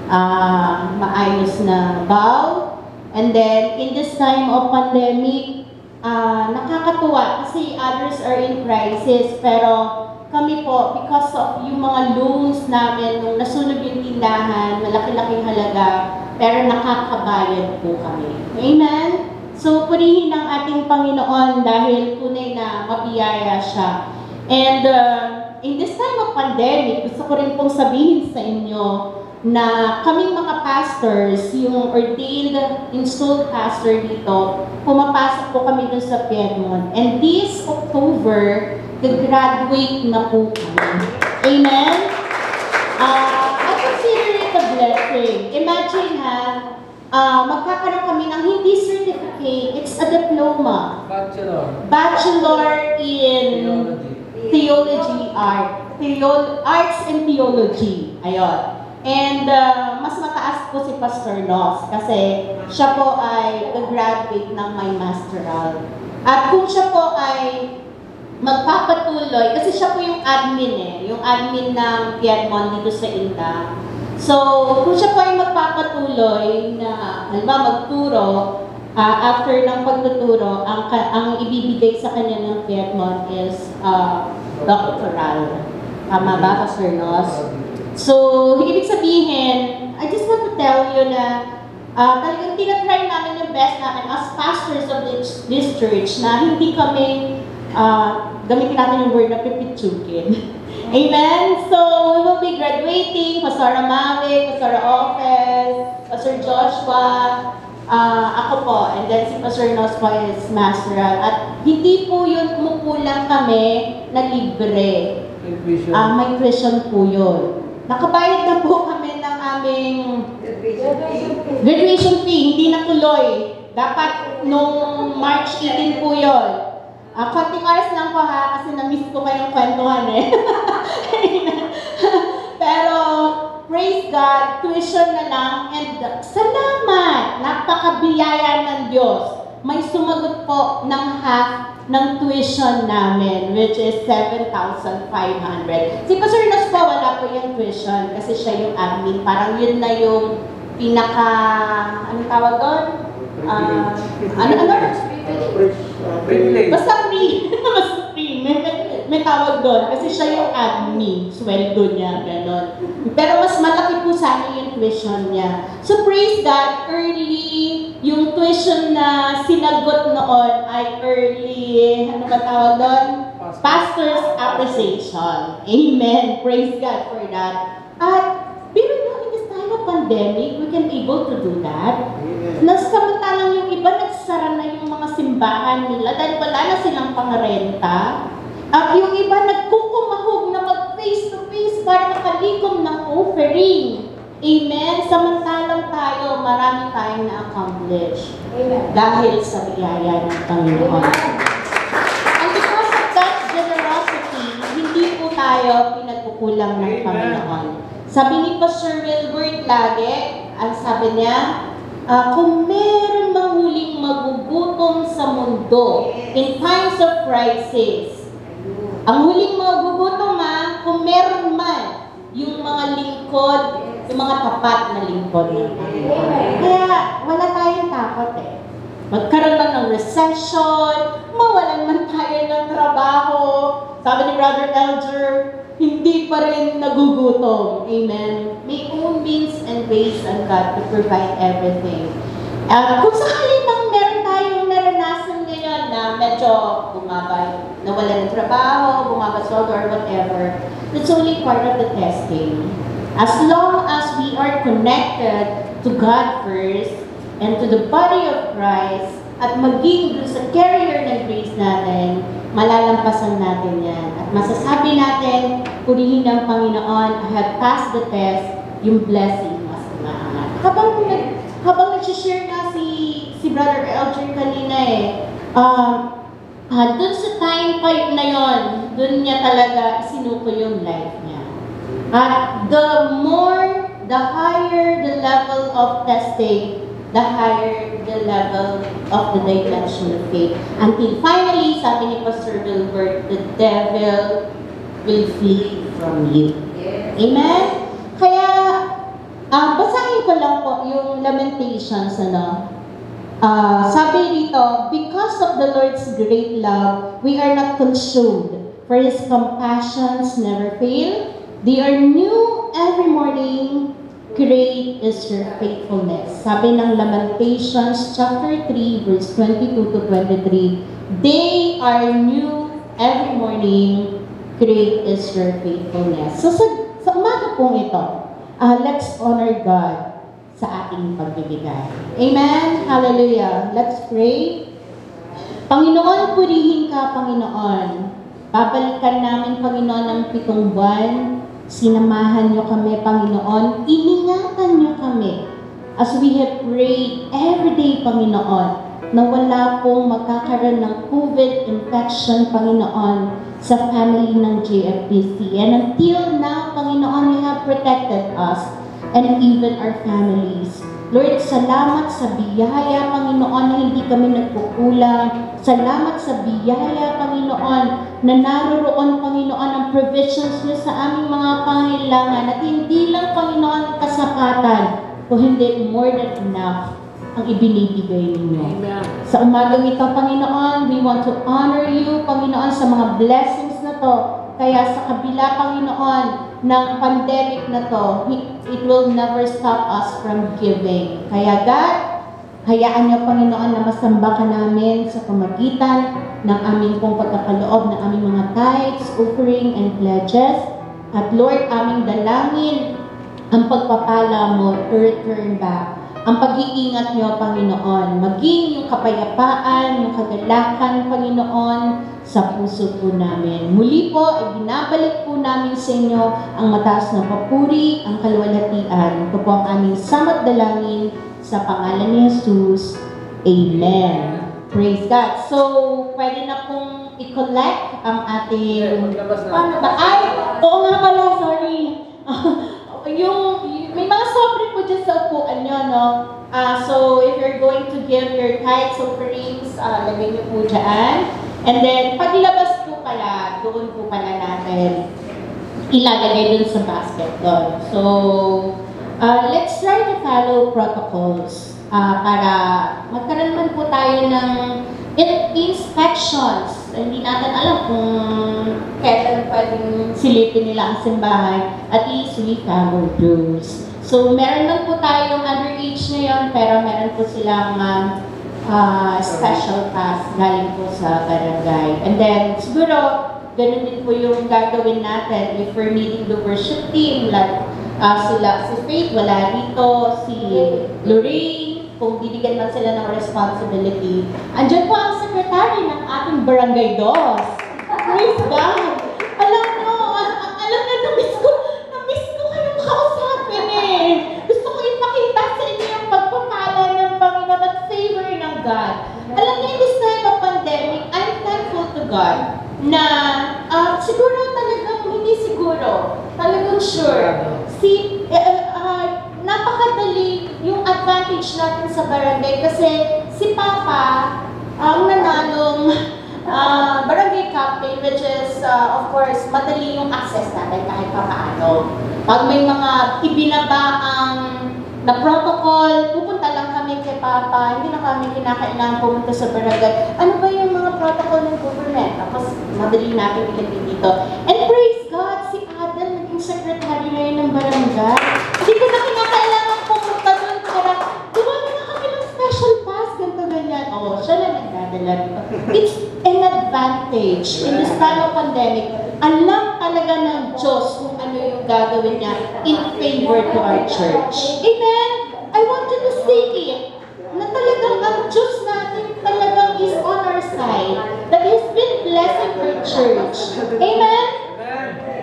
ah, maayos na bowl. And then, in this time of pandemic, ah, nakakatuwa kasi others are in crisis, pero kami po, because of yung mga loans namin, nung nasunog yung tindahan, malaki-laking halaga, pero nakakabayad po kami. Amen? So, purihin ang ating Panginoon dahil tunay na mabiyaya siya. And uh, in this time of pandemic, gusto ko rin pong sabihin sa inyo na kaming mga pastors, yung ordained installed pastor dito, pumapasok po kami dun sa Piedmont. And this October, graduate na po kami. Amen? Uh, I consider it a blessing. Imagine ha, uh, magkakaroon kami ng hindi certificate, it's a diploma. Bachelor. Bachelor in Theology Art. Theo- Arts and Theology. Ayun. And uh, mas mataas po si Pastor Nos kasi siya po ay graduate ng my masteral. At kung siya po ay magpapatuloy, kasi siya po yung admin eh, yung admin ng Piedmont dito sa INTA. So, kung siya po ay magpapatuloy na, halimbawa magturo, ah, after ng pagtuturo, ang, ang ibibigay sa kanya ng Piedmont is ah, doctoral. Tama ba, Pastor Nos? So, ibig sabihin, I just want to tell you na ah, talagang tinatry namin yung best namin as pastors of this, this church na hindi kami, ah, gamitin natin yung word na pipitsukin. (laughs) Amen? So, we will be graduating, Pastor Mavic, Pastor Office, Pastor Joshua, ah, ako po, and then si Pastor Nos po is masteral. At hindi po yun kumukulang kami na libre. Ah, may tuition po yun. Nakabayad na po kami ng aming graduation fee, hindi natuloy. Dapat nung March 18 po yun. Ah, konting oras lang po ha, kasi na-miss ko kayong kwentuhan eh. (laughs) Pero, praise God, tuition na lang, and salamat! Napakabiyaya ng Diyos. May sumagot po ng half ng tuition namin, which is 7,500. Si Pastor Nos po, wala po yung tuition kasi siya yung admin. Parang yun na yung pinaka, anong tawag doon? Ah, ano, ano? Privilege. Basta free. (laughs) Basta. May, tawag doon. Kasi siya yung admin. Sweldo niya. Ganon. Pero mas malaki po sana yung tuition niya. So praise God, early, yung tuition na sinagot noon ay early, ano ba tawag doon? Pastor's appreciation. Amen. Praise God for that. At, pero no, in this time of pandemic, we can able to do that. Nasamantalang yung iba, nagsara na yung mga simbahan nila dahil wala na silang pangrenta. At yung iba, nagkukumahog na mag face-to-face para makalikom ng offering. Amen? Samantalang tayo, marami tayong na-accomplish. Dahil sa biyaya ng Panginoon. And because of that generosity, hindi po tayo pinagkukulang ng Panginoon. Sabi ni Pastor Wilbert lagi, ang sabi niya, ah, kung meron mahuling magugutom sa mundo in times of crisis, ang huling magugutom ha, kung meron man, yung mga lingkod, yung mga tapat na lingkod ng Panginoon. Kaya wala tayong takot eh. Magkaroon man ng recession, mawalan man tayo ng trabaho. Sabi ni Brother Elger, hindi pa rin nagugutom. Amen. May own means and ways ang God to provide everything. At kung sakali mang meron tayong naranasan ngayon na medyo bumaba, nawala ng trabaho, bumaba sweldo or whatever, that's only part of the testing. As long as we are connected to God first, and to the body of Christ at maging sa carrier ng grace natin, malalampasan natin yan. At masasabi natin, purihin ng Panginoon, I have passed the test, yung blessing mas umaangat. Habang, habang nag-share nga si, si Brother Elger kanina eh, um, ah, dun sa time pipe na yon, dun niya talaga sinuko yung life niya. At the more, the higher the level of testing, the higher the level of the dimension of faith. Until finally, sabi ni Pastor Wilbert, the devil will flee from you. Amen? Kaya, ah basahin ko lang po yung Lamentations, ano? Ah, sabi dito, because of the Lord's great love, we are not consumed, for His compassions never fail. They are new every morning. Great is your faithfulness. Sabi ng Lamentations chapter 3 verse 22 to 23, They are new every morning. Great is your faithfulness. So sa, sa umaga pong ito, ah, let's honor God sa ating pagbibigay. Amen? Hallelujah. Let's pray. Panginoon, purihin ka, Panginoon. Babalikan namin, Panginoon, ng pitong buwan. Sinamahan niyo kami, Panginoon. Iningatan niyo kami. As we have prayed every day, Panginoon, na wala pong magkakaroon ng COVID infection, Panginoon, sa family ng JFPC. And until now, Panginoon, you have protected us and even our families. Lord, salamat sa biyaya, Panginoon, na hindi kami nagkukulang. Salamat sa biyaya, Panginoon, na naroroon, Panginoon, ang provisions niyo sa aming mga pangailangan at hindi lang, Panginoon, kasapatan, o hindi more than enough ang ibinibigay ninyo. Sa umagang ito, Panginoon, we want to honor you, Panginoon, sa mga blessings na to. Kaya sa kabila, Panginoon, ng pandemic na to, it will never stop us from giving. Kaya God, hayaan niyo, Panginoon, na masamba ka namin sa pamagitan ng aming pong pagkakaloob ng aming mga tithes, offering, and pledges. At Lord, aming dalangin ang pagpapala mo to return back. Ang pag-iingat niyo, Panginoon, maging yung kapayapaan, yung kagalakan, Panginoon, sa puso po namin. Muli po, ibinabalik po namin sa inyo ang mataas na papuri, ang kaluwalhatian. Ito po ang aming samat dalangin sa pangalan ni Jesus. Amen. Praise God. So, pwede na pong i-collect ang ating... Paano ba? Ay, oo nga pala, sorry. (laughs) yung, may mga sobre po dyan sa upuan nyo, no? Ah, so, if you're going to give your tithes, offerings, uh, lagay niyo po dyan. And then, paglabas po pala, doon po pala natin ilalagay dun sa basket doon. So, uh, let's try to follow protocols uh, para magkaroon man po tayo ng in- inspections. Hindi natin alam kung kailan pwedeng silipin nila ang simbahan. At least we follow rules. So, meron man po tayong underage ngayon, pero meron po silang um, uh, special pass galing po sa barangay. And then, siguro, ganun din po yung gagawin natin if we're meeting the worship team, like uh, sila, si Faith, wala dito, si Lorraine, kung bibigyan man sila ng responsibility. Andiyan po ang secretary ng ating barangay DOS. Praise God! Alam nyo, a- a- alam na, na-miss ko, na-miss ko kayong kausapin eh. Gusto ko ipakita sa inyo yung pagpapala ng Panginoon at favor ng God. Alam niyo, in this time of pandemic, I'm thankful to God na ah, siguro talagang hindi siguro, talagang sure. Si, eh, eh, ah, napakadali advantage natin sa barangay kasi si Papa ang nanalong ah, barangay captain which is ah, of course madali yung access natin kahit pa paano. Pag may mga ibinaba ang na protocol, pupunta lang kami kay Papa, hindi na kami kinakailangan pumunta sa barangay. Ano ba yung mga protocol ng government? Tapos madali natin ilagay dito. And praise God, si Adel naging secretary ngayon ng barangay. Hindi ko na kinakailangan pumunta doon para gumamit na kami ng special pass, ganito ganyan. Oo, siya na dito. It's an advantage in this time of pandemic. Alam talaga ng Diyos kung ano yung gagawin niya in favor to our church. Amen? I want you to see it ang Diyos natin talagang is on our side. That He's been blessing her church. Amen?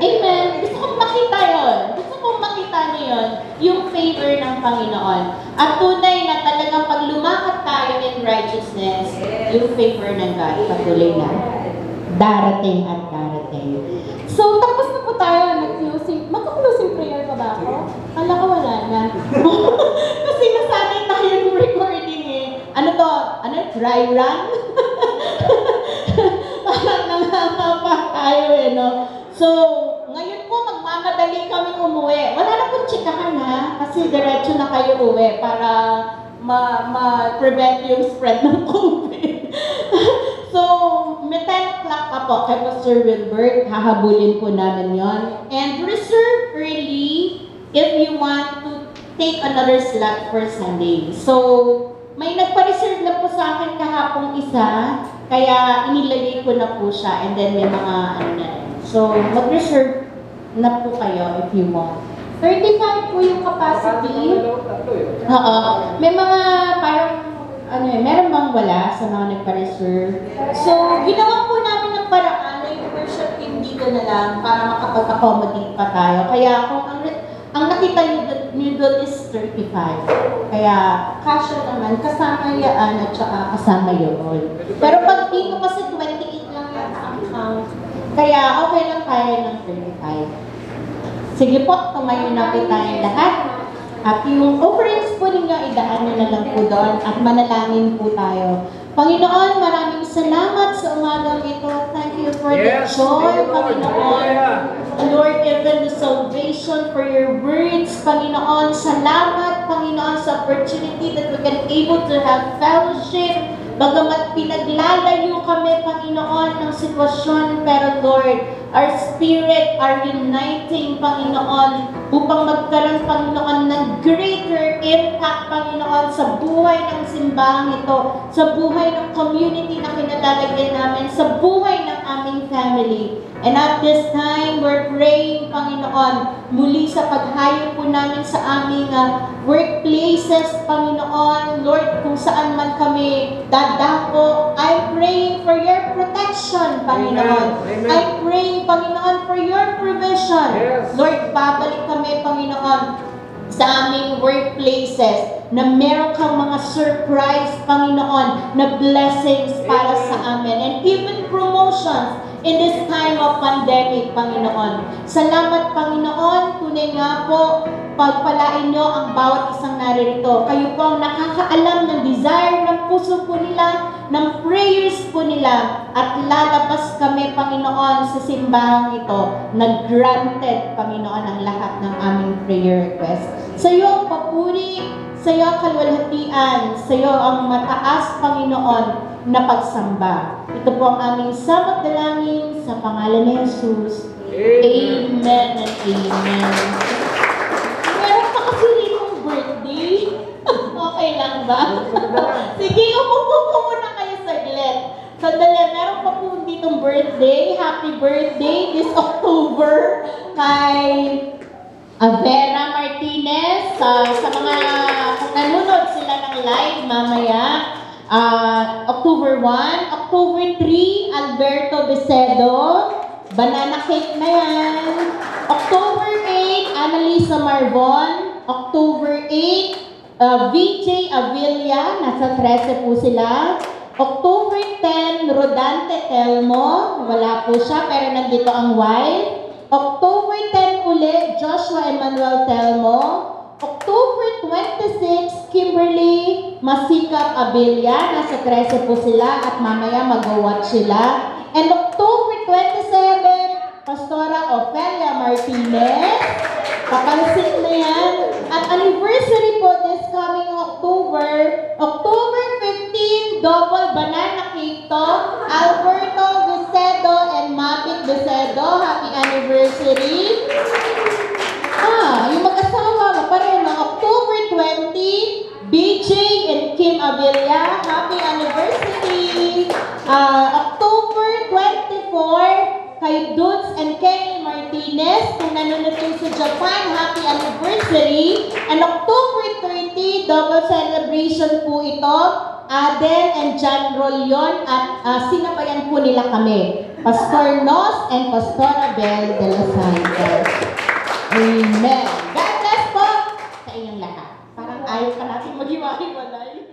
Amen. Gusto kong makita yon. Gusto kong makita niyo yun, yung favor ng Panginoon. At tunay na talagang pag lumakad tayo in righteousness, yung favor ng God, patuloy na darating at darating. So, tapos na po tayo, nag-closing. Magka-closing prayer pa ba ako? Kala ko wala na. (laughs) Kasi nasanay tayo ng recording eh. Ano to? Ano? Dry run? (laughs) Parang nangangapa tayo eh, no? So, magmamadali kami umuwi. Wala na pong tsikahan ha, kasi diretso na kayo uwi para ma- ma-prevent yung spread ng (laughs) COVID. so, may 10 o'clock pa po kay Pastor Wilbert. Hahabulin po namin yon And reserve early if you want to take another slot for Sunday. So, may nagpa-reserve na po sa akin kahapong isa, kaya inilagay ko na po siya and then may mga ano na rin. So, mag-reserve na po kayo if you want. 35 po yung capacity. Oo. May mga parang, ano eh, meron bang wala sa mga nagpa-reserve? So, ginawa po namin ng paraan na yung worship team dito na lang para makapag-accommodate pa tayo. Kaya kung ang, ang nakita nyo doon- is 35. Kaya, kasya naman, kasama yaan at saka kasama yun. Pero pag dito kasi 28 lang yan ang count. Kaya, okay lang tayo ng 35. Sige po, tumayo na po tayong lahat. At yung offerings po ninyo, idaan nyo na lang po doon at manalangin po tayo. Panginoon, maraming salamat sa umagang ito. Thank you for Yes, the joy, Lord. Panginoon. Hallelujah. Lord, even the salvation for your words, Panginoon. Salamat, Panginoon, sa opportunity that we can able to have fellowship. Bagamat pinaglalayo kami, Panginoon, ng sitwasyon, pero Lord, our spirit are uniting, Panginoon, upang magkaroon, Panginoon, ng greater impact, Panginoon, sa buhay ng simbahang ito, sa buhay ng community na kinalalagyan namin, sa buhay aming family. And at this time, we're praying, Panginoon, muli sa paghayo po namin sa aming ah, workplaces, Panginoon, Lord, kung saan man kami dadako, I'm praying for your protection, Panginoon. Amen. Amen. I'm praying, Panginoon, for your provision. Yes. Lord, babalik kami, Panginoon, sa aming workplaces na meron kang mga surprise, Panginoon, na blessings para sa amin. And even promotions in this time of pandemic, Panginoon. Salamat, Panginoon. Tunay nga po, pagpalain nyo ang bawat isang naririto. Kayo po ang nakakaalam ng desire ng puso po nila, ng prayers po nila, at lalabas kami, Panginoon, sa simbahang ito, na granted, Panginoon, ang lahat ng aming prayer request. Sa iyo ang papuri, sa iyo kalwalhatian, sa iyo ang mataas, Panginoon, na pagsamba. Ito po ang aming samot dalangin sa pangalan ni Jesus. Amen and amen. Meron pa kasi ritong birthday. (laughs) okay lang ba? (laughs) Sige, umupo po muna kayo saglit. Sandali, meron pa po ditong birthday. Happy birthday this October kay Avera Martinez. Ah, sa mga kung nanonood sila ng live mamaya, ah, October 1. October 3, Alberto Becedo. Banana cake na yan. October 8, Annalisa Marvon. October 8, uh, VJ Avilla. Nasa 13 po sila. October 10, Rodante Telmo. Wala po siya, pero nandito ang wife. October 10 uli, Joshua Emmanuel Telmo. October 26, Kimberly Masikap Abilia. Nasa 13 po sila at mamaya mag-watch sila. And October 27, Pastora Ofelia Martinez. Papansin na yan. At anniversary po this coming October, October 15, double banana cake to, Alberto Vicedo and Mavic Vicedo. Happy anniversary. Ah, yung mag-asawa, pareho na October 20, BJ and Kim Avilla. Happy anniversary. Ah, October 24, kay Dudes and Kenny Martinez. Kung nanonood kayo sa Japan, happy anniversary. And October 30, double celebration po ito. Aden and John Rolyon at uh, sinabayan po nila kami. Pastor Nos and Pastora Bel de los Santos. Amen. God bless po sa inyong lahat. Parang ayaw ka natin maghiwa-hiwalay.